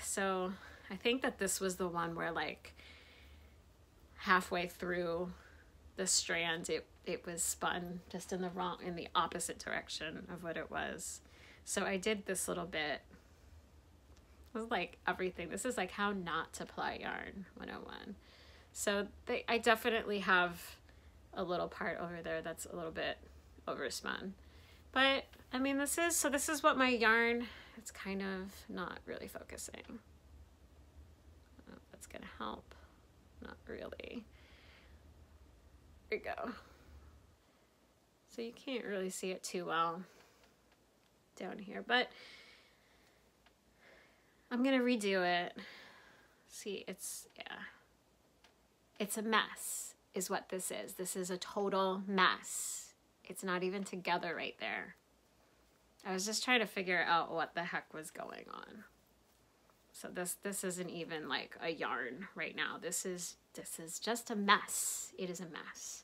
so I think that this was the one where, like, halfway through the strand, it, it was spun just in the wrong, in the opposite direction of what it was. So I did this little bit. Like everything. This is like how not to ply yarn 101. So they, I definitely have a little part over there that's a little bit overspun. But I mean, this is, so this is what my yarn, it's kind of not really focusing. Oh, that's going to help. Not really. There we go. So you can't really see it too well down here, but I'm gonna redo it. See, it's, yeah. It's a mess, is what this is. This is a total mess. It's not even together right there. I was just trying to figure out what the heck was going on. So this this isn't even like a yarn right now. This is this is just a mess. It is a mess.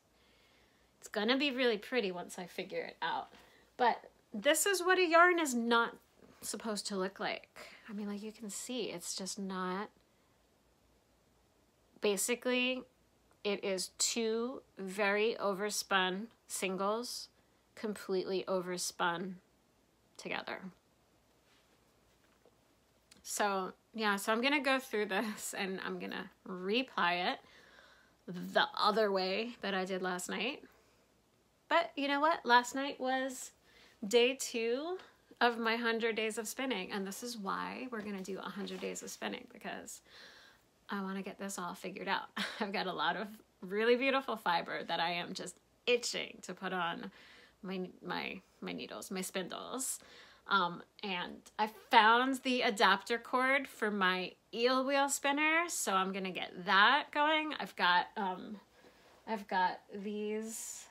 It's gonna be really pretty once I figure it out. But this is what a yarn is not supposed to look like. I mean, like you can see, it's just not. Basically, it is two very overspun singles completely overspun together. So, yeah, so I'm to go through this and I'm to reply it the other way that I did last night. But you know what? Last night was day two of my 100 days of spinning. And this is why we're going to do 100 days of spinning because I want to get this all figured out. I've got a lot of really beautiful fiber that I am just itching to put on my my my needles, my spindles. Um, and I found the adapter cord for my eel wheel spinner, so I'm gonna get that going. I've got um, I've got these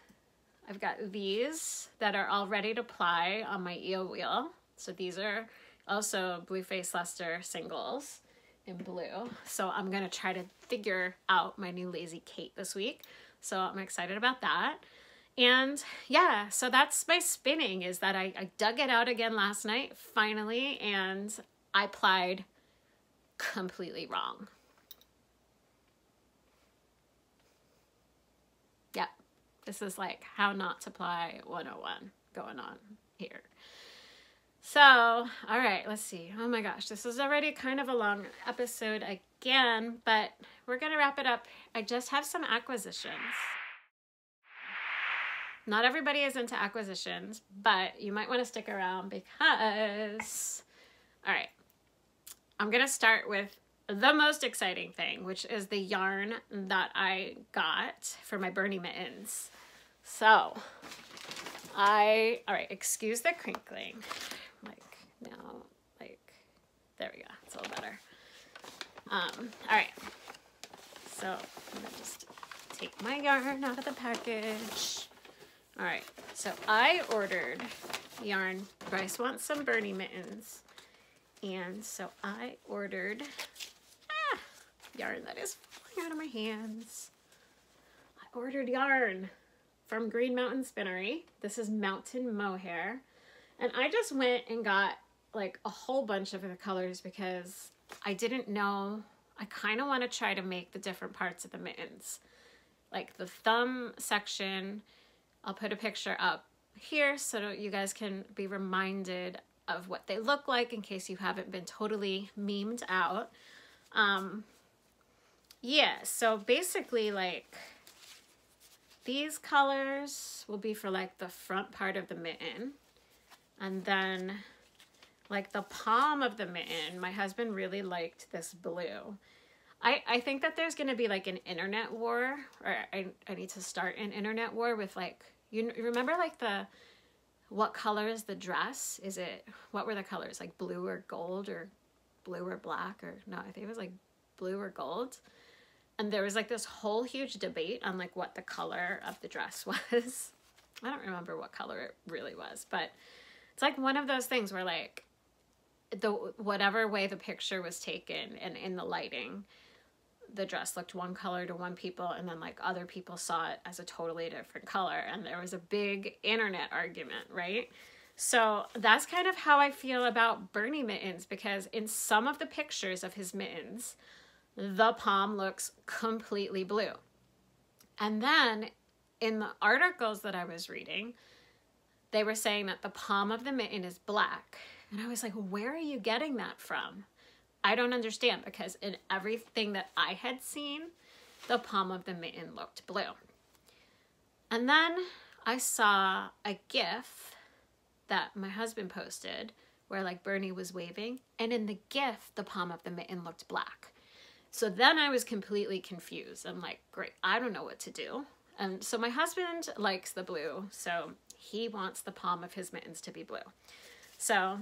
I've got these that are all ready to ply on my eel wheel. So these are also Blueface Leicester singles. In blue. So I'm to try to figure out my new Lazy Kate this week. So I'm excited about that. And yeah, so that's my spinning is that I, I dug it out again last night, finally, and I plied completely wrong. Yep, this is like how not to ply 101 going on here. So, all right, let's see. Oh my gosh, this is already kind of a long episode again, but we're going to wrap it up. I just have some acquisitions. Not everybody is into acquisitions, but you might want to stick around because, all right, I'm going to start with the most exciting thing, which is the yarn that I got for my Bernie mittens. So, I, all right, excuse the crinkling. Now, like, there we go. It's a little better. Um, all right. So, I'm to just take my yarn out of the package. All right, so I ordered yarn. Bryce wants some Bernie mittens. And so I ordered ah, yarn that is falling out of my hands. I ordered yarn from Green Mountain Spinnery. This is Mountain Mohair. And I just went and got like a whole bunch of the colors because I didn't know. I kind of want to try to make the different parts of the mittens. Like the thumb section I'll put a picture up here so you guys can be reminded of what they look like in case you haven't been totally memed out. Um, yeah, so basically like these colors will be for like the front part of the mitten. And then like the palm of the mitten, my husband really liked this blue. I, I think that there's going to be like an internet war or I, I need to start an internet war with like you remember like the what color is the dress? Is it what were the colors? Like blue or gold or blue or black or no, I think it was like blue or gold. And there was like this whole huge debate on like what the color of the dress was. I don't remember what color it really was, but it's like one of those things where like the whatever way the picture was taken and in the lighting the dress looked one color to one people and then like other people saw it as a totally different color and there was a big internet argument right? So that's kind of how i feel about bernie mittens because in some of the pictures of his mittens the palm looks completely blue. And then in the articles that i was reading they were saying that the palm of the mitten is black and i was like where are you getting that from I don't understand because in everything that I had seen, the palm of the mitten looked blue. And then I saw a gif that my husband posted where like Bernie was waving and in the gif the palm of the mitten looked black. So then I was completely confused. I'm like, great, I don't know what to do. And so my husband likes the blue, so he wants the palm of his mittens to be blue. So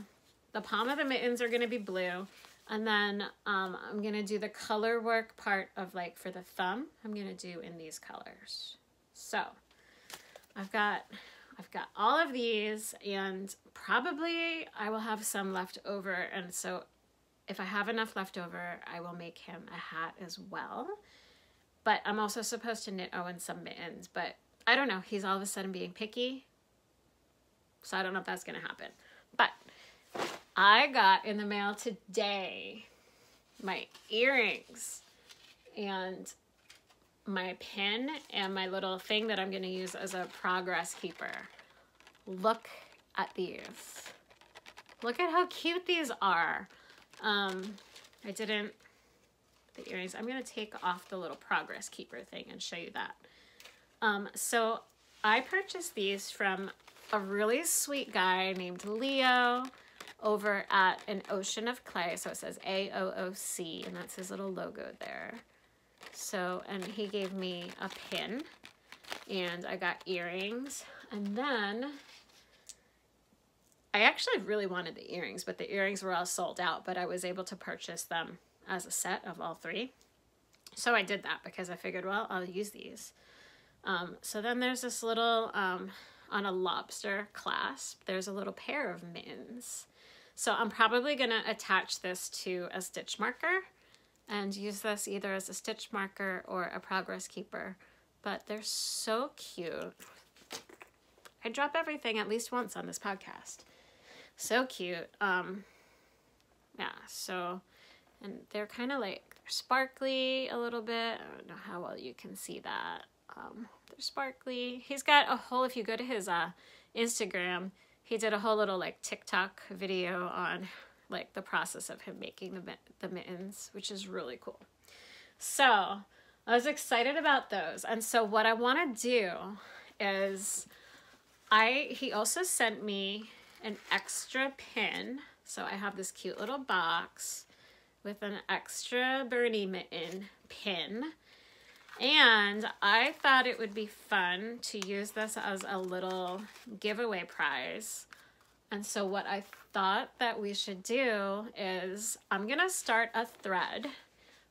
the palm of the mittens are going to be blue. And then um, I'm going to do the color work part of like for the thumb. I'm going to do in these colors. So I've got I've got all of these and probably I will have some left over. And so if I have enough left over, I will make him a hat as well. But I'm also supposed to knit Owen some mittens, but I don't know. He's all of a sudden being picky. So I don't know if that's going to happen. But I got in the mail today my earrings and my pin and my little thing that I'm going to use as a progress keeper. Look at these. Look at how cute these are. Um, I didn't, the earrings, I'm going to take off the little progress keeper thing and show you that. Um, so I purchased these from a really sweet guy named Leo over at an ocean of clay. So it says AOOC, and that's his little logo there. So, and he gave me a pin, and I got earrings. And then I actually really wanted the earrings, but the earrings were all sold out, but I was able to purchase them as a set of all three. So I did that because I figured, well, I'll use these. Um, so then there's this little, um, on a lobster clasp, there's a little pair of mittens. So I'm probably going to attach this to a stitch marker and use this either as a stitch marker or a progress keeper. But they're so cute. I drop everything at least once on this podcast. So cute. Um, yeah, so, and they're kind of like, they're sparkly a little bit. I don't know how well you can see that. Um, they're sparkly. He's got a whole, if you go to his uh, Instagram, he did a whole little like TikTok video on like the process of him making the, the mittens, which is really cool. So I was excited about those. And so what I want to do is I, he also sent me an extra pin. So I have this cute little box with an extra Bernie mitten pin. And I thought it would be fun to use this as a little giveaway prize. And so what I thought that we should do is I'm to start a thread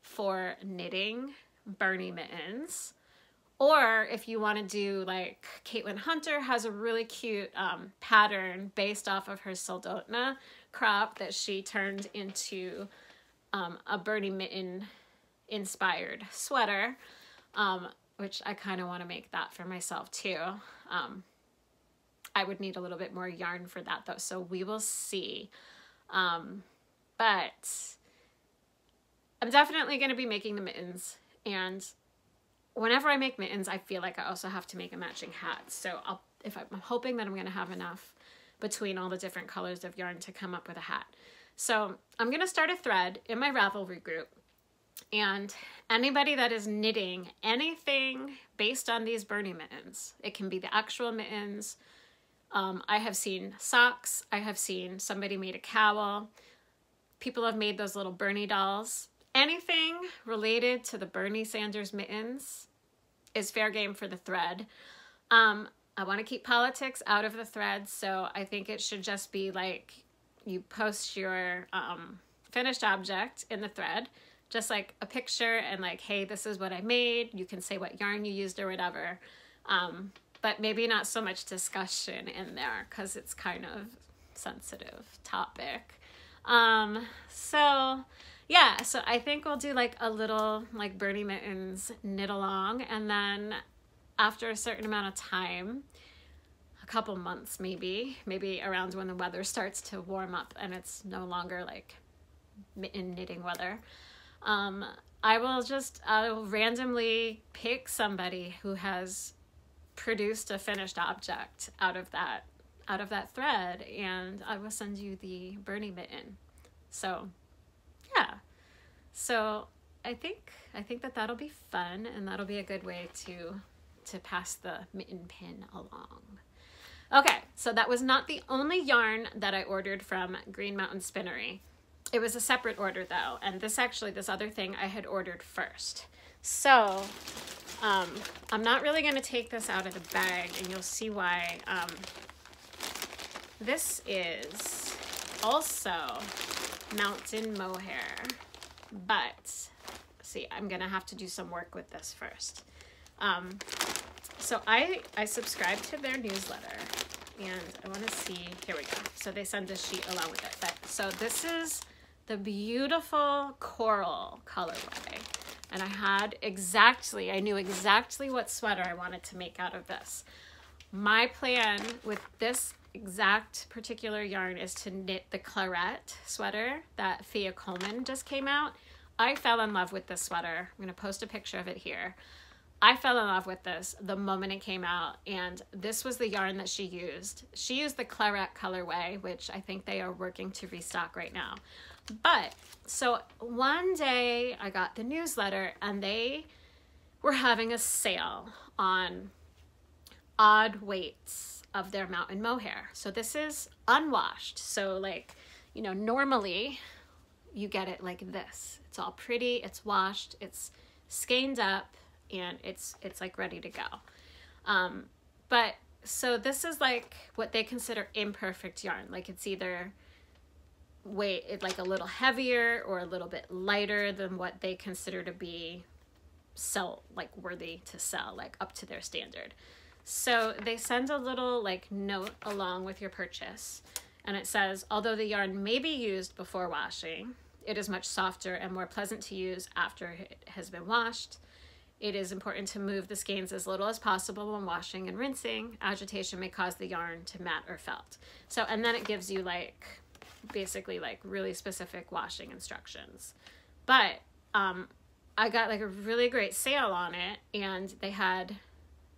for knitting Bernie mittens. Or if you want to do like Caitlin Hunter has a really cute um, pattern based off of her Soldotna crop that she turned into um, a Bernie mitten inspired sweater, um, which I kind of want to make that for myself too. Um, I would need a little bit more yarn for that though, so we will see. Um, but I'm definitely going to be making the mittens and whenever I make mittens, I feel like I also have to make a matching hat. So I'll, if I'm hoping that I'm going to have enough between all the different colors of yarn to come up with a hat. So I'm going to start a thread in my Ravelry group. And anybody that is knitting anything based on these Bernie mittens, it can be the actual mittens. Um, I have seen socks. I have seen somebody made a cowl. People have made those little Bernie dolls. Anything related to the Bernie Sanders mittens is fair game for the thread. Um, I want to keep politics out of the thread, so I think it should just be like you post your um, finished object in the thread, just like a picture and like, hey, this is what I made. You can say what yarn you used or whatever. Um, but maybe not so much discussion in there because it's kind of sensitive topic. Um, so yeah, so I think we'll do like a little like Bernie Mittens knit along and then after a certain amount of time, a couple months maybe, maybe around when the weather starts to warm up and it's no longer like mitten knitting weather, um, I will just I'll randomly pick somebody who has produced a finished object out of that out of that thread and I will send you the Bernie mitten. So yeah. So I think I think that that'll be fun and that'll be a good way to to pass the mitten pin along. Okay, so that was not the only yarn that I ordered from Green Mountain Spinnery. It was a separate order though, and this actually, this other thing I had ordered first. So, um, I'm not really going to take this out of the bag, and you'll see why. Um, this is also mountain mohair. But, see, I'm going to have to do some work with this first. Um, so I, I subscribe to their newsletter and I want to see, here we go. So they send a sheet along with it. But, so this is the beautiful coral colorway. And I had exactly, I knew exactly what sweater I wanted to make out of this. My plan with this exact particular yarn is to knit the claret sweater that Thea Colman just came out. I fell in love with this sweater. I'm to post a picture of it here. I fell in love with this the moment it came out, and this was the yarn that she used. She used the claret colorway, which I think they are working to restock right now. But so one day I got the newsletter, and they were having a sale on odd weights of their mountain mohair. So this is unwashed. So like, you know, normally you get it like this. It's all pretty, it's washed, it's skeined up, and it's it's like ready to go. Um, but so this is like what they consider imperfect yarn. Like it's either weight it like a little heavier or a little bit lighter than what they consider to be sell like worthy to sell like up to their standard. So they send a little like note along with your purchase. And it says, although the yarn may be used before washing, it is much softer and more pleasant to use after it has been washed. It is important to move the skeins as little as possible when washing and rinsing. Agitation may cause the yarn to mat or felt. So, and then it gives you like basically like really specific washing instructions. But um, I got like a really great sale on it and they had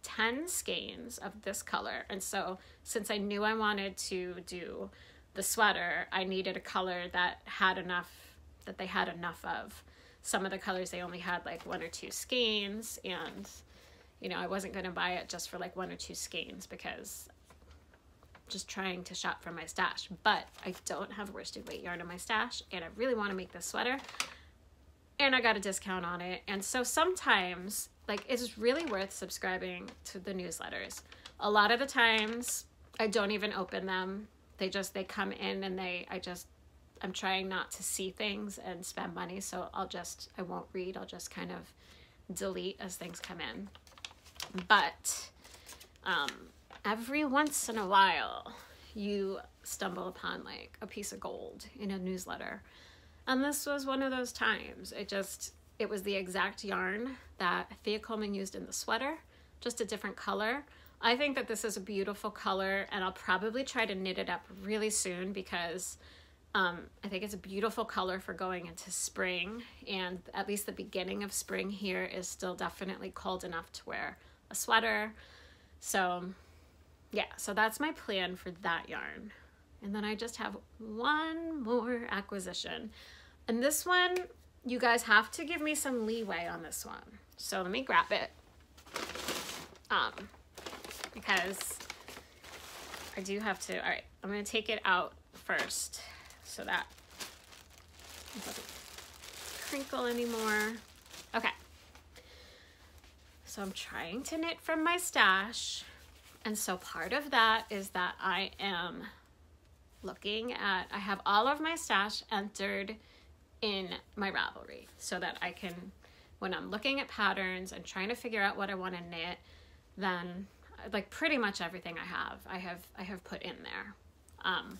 10 skeins of this color. And so since I knew I wanted to do the sweater, I needed a color that had enough, that they had enough of. Some of the colors, they only had like one or two skeins and you know, I wasn't going to buy it just for like one or two skeins because just trying to shop for my stash. But I don't have worsted weight yarn in my stash and I really want to make this sweater and I got a discount on it. And so sometimes like it's really worth subscribing to the newsletters. A lot of the times I don't even open them. They just they come in and they I just I'm trying not to see things and spend money, so I'll just I won't read. I'll just kind of delete as things come in. But um every once in a while you stumble upon like a piece of gold in a newsletter. And this was one of those times. It just it was the exact yarn that Thea Colman used in the sweater, just a different color. I think that this is a beautiful color and I'll probably try to knit it up really soon because um, I think it's a beautiful color for going into spring and at least the beginning of spring here is still definitely cold enough to wear a sweater. So yeah, so that's my plan for that yarn. And then I just have one more acquisition. And this one you guys have to give me some leeway on this one. So let me grab it. Um, because I do have to, all right, I'm to take it out first so that it doesn't crinkle anymore. Okay. So I'm trying to knit from my stash. And so part of that is that I am looking at, I have all of my stash entered in my Ravelry so that I can, when I'm looking at patterns and trying to figure out what I want to knit, then like pretty much everything I have, I have I have put in there. Um,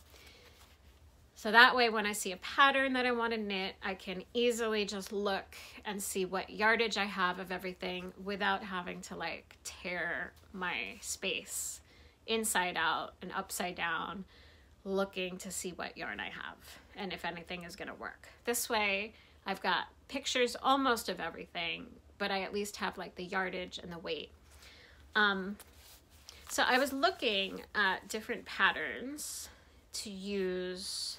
so that way when I see a pattern that I want to knit, I can easily just look and see what yardage I have of everything without having to like tear my space inside out and upside down looking to see what yarn I have and if anything is going to work. This way, I've got pictures almost of everything, but I at least have like the yardage and the weight. Um, so I was looking at different patterns to use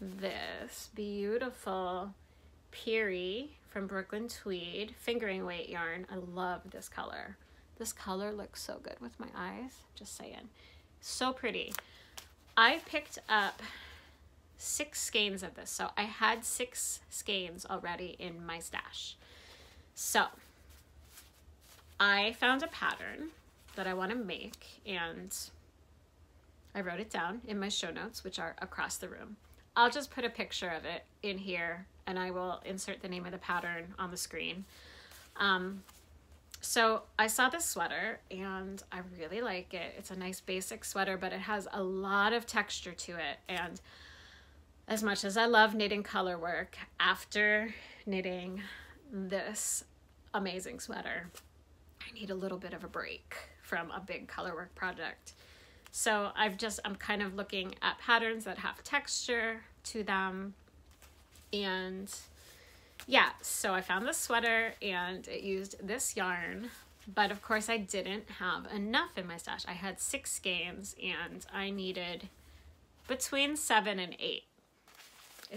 this beautiful Peerie from Brooklyn Tweed fingering weight yarn. I love this color. This color looks so good with my eyes, just saying. So pretty. I picked up six skeins of this. So I had six skeins already in my stash. So I found a pattern that I want to make and I wrote it down in my show notes, which are across the room. I'll just put a picture of it in here and I will insert the name of the pattern on the screen. Um, so I saw this sweater and I really like it. It's a nice basic sweater, but it has a lot of texture to it. And as much as I love knitting color work, after knitting this amazing sweater, I need a little bit of a break from a big color work project. So I've just, I'm kind of looking at patterns that have texture to them. And yeah, so I found this sweater and it used this yarn, but of course I didn't have enough in my stash. I had six skeins and I needed between seven and eight.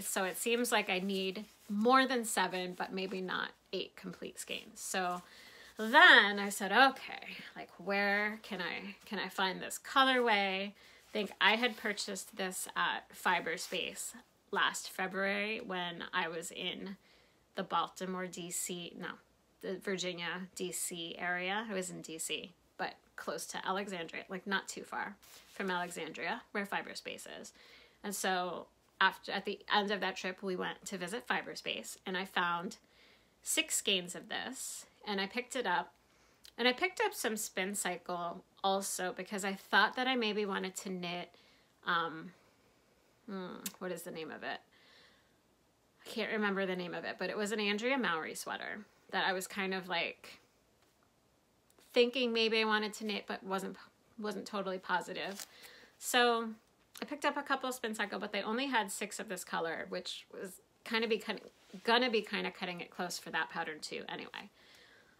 So it seems like I need more than seven, but maybe not eight complete skeins. So then I said, okay, like where can I can I find this colorway? I think I had purchased this at Fiber Space last February when I was in the Baltimore, DC, no, the Virginia, DC area. I was in DC, but close to Alexandria, like not too far from Alexandria, where Fiber Space is. And so after at the end of that trip, we went to visit Fiberspace, and I found six skeins of this, and I picked it up, and I picked up some spin cycle also because I thought that I maybe wanted to knit. Um, hmm, what is the name of it? I can't remember the name of it, but it was an Andrea Mowry sweater that I was kind of like thinking maybe I wanted to knit, but wasn't wasn't totally positive. So I picked up a couple of spin cycle, but they only had six of this color, which was kind of be kind of, gonna be kind of cutting it close for that pattern too anyway.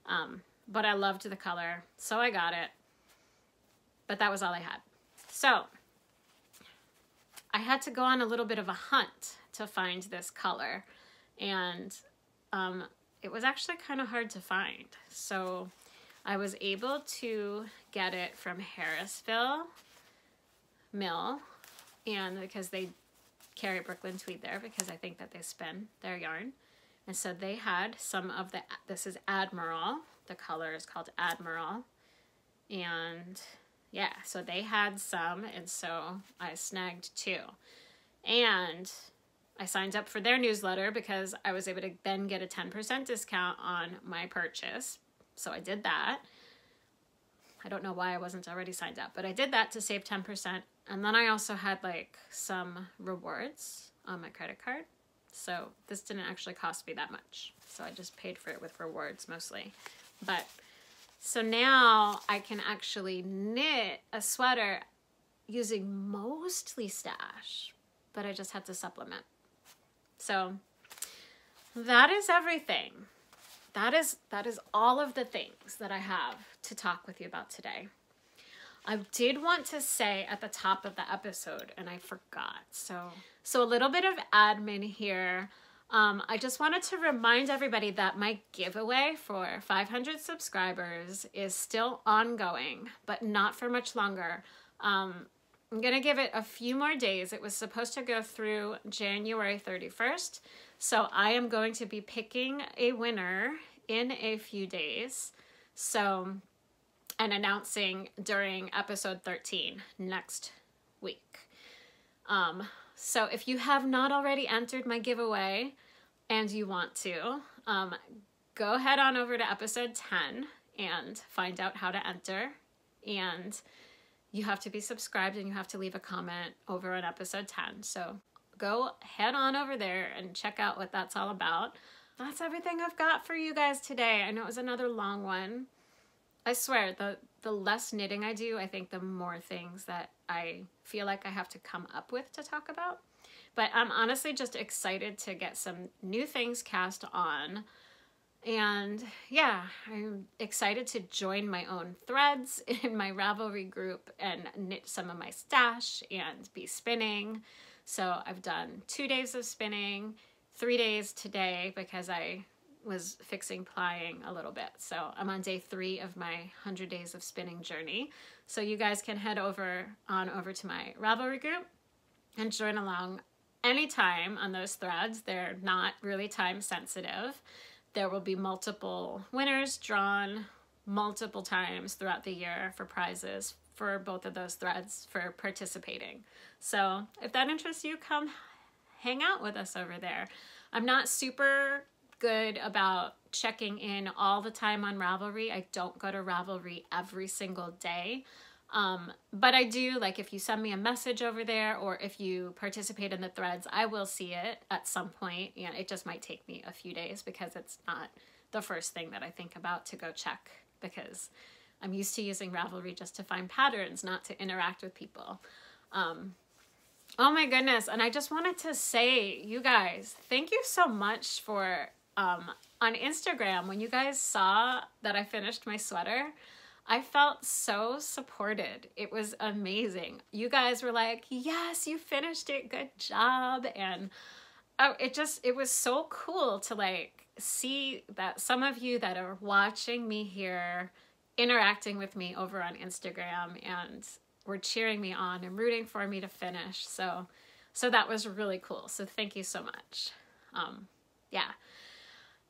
Um, but I loved the color, so I got it. But that was all I had. So I had to go on a little bit of a hunt to find this color. And um, it was actually kind of hard to find. So I was able to get it from Harrisville Mill. And because they carry Brooklyn Tweed there because I think that they spin their yarn. And so they had some of the, this is Admiral. The color is called Admiral. And yeah, so they had some, and so I snagged two. And I signed up for their newsletter because I was able to then get a 10% discount on my purchase. So I did that. I don't know why I wasn't already signed up, but I did that to save 10%. And then I also had like some rewards on my credit card. So this didn't actually cost me that much. So I just paid for it with rewards mostly. But so now I can actually knit a sweater using mostly stash, but I just had to supplement. So that is everything. That is that is all of the things that I have to talk with you about today. I did want to say at the top of the episode and I forgot. So so a little bit of admin here. Um, I just wanted to remind everybody that my giveaway for 500 subscribers is still ongoing, but not for much longer. Um, I'm going to give it a few more days. It was supposed to go through January 31st. So I am going to be picking a winner in a few days. So, and announcing during episode 13 next week. Um, so if you have not already entered my giveaway and you want to, um, go head on over to episode 10 and find out how to enter. And you have to be subscribed and you have to leave a comment over on episode 10. So go head on over there and check out what that's all about. That's everything I've got for you guys today. I know it was another long one. I swear, the the less knitting I do, I think the more things that I feel like I have to come up with to talk about. But I'm honestly just excited to get some new things cast on. And yeah, I'm excited to join my own threads in my Ravelry group and knit some of my stash and be spinning. So I've done two days of spinning, three days today because I was fixing plying a little bit. So I'm on day three of my 100 days of spinning journey. So you guys can head over on over to my Ravelry group and join along anytime on those threads. They're not really time sensitive. There will be multiple winners drawn multiple times throughout the year for prizes for both of those threads for participating. So if that interests you, come hang out with us over there. I'm not super good about checking in all the time on Ravelry. I don't go to Ravelry every single day. Um, but I do, like, if you send me a message over there or if you participate in the threads, I will see it at some point. And it just might take me a few days because it's not the first thing that I think about to go check because I'm used to using Ravelry just to find patterns, not to interact with people. Um, oh my goodness. And I just wanted to say, you guys, thank you so much for um, on Instagram, when you guys saw that I finished my sweater, I felt so supported. It was amazing. You guys were like, yes, you finished it. Good job. And oh, it just, it was so cool to like see that some of you that are watching me here interacting with me over on Instagram and were cheering me on and rooting for me to finish. So, so that was really cool. So thank you so much. Um, yeah.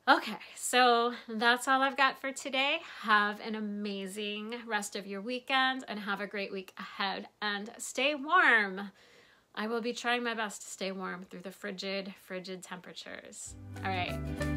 Okay, so that's all I've got for today. Have an amazing rest of your weekend and have a great week ahead and stay warm. I will be trying my best to stay warm through the frigid, frigid temperatures. All right.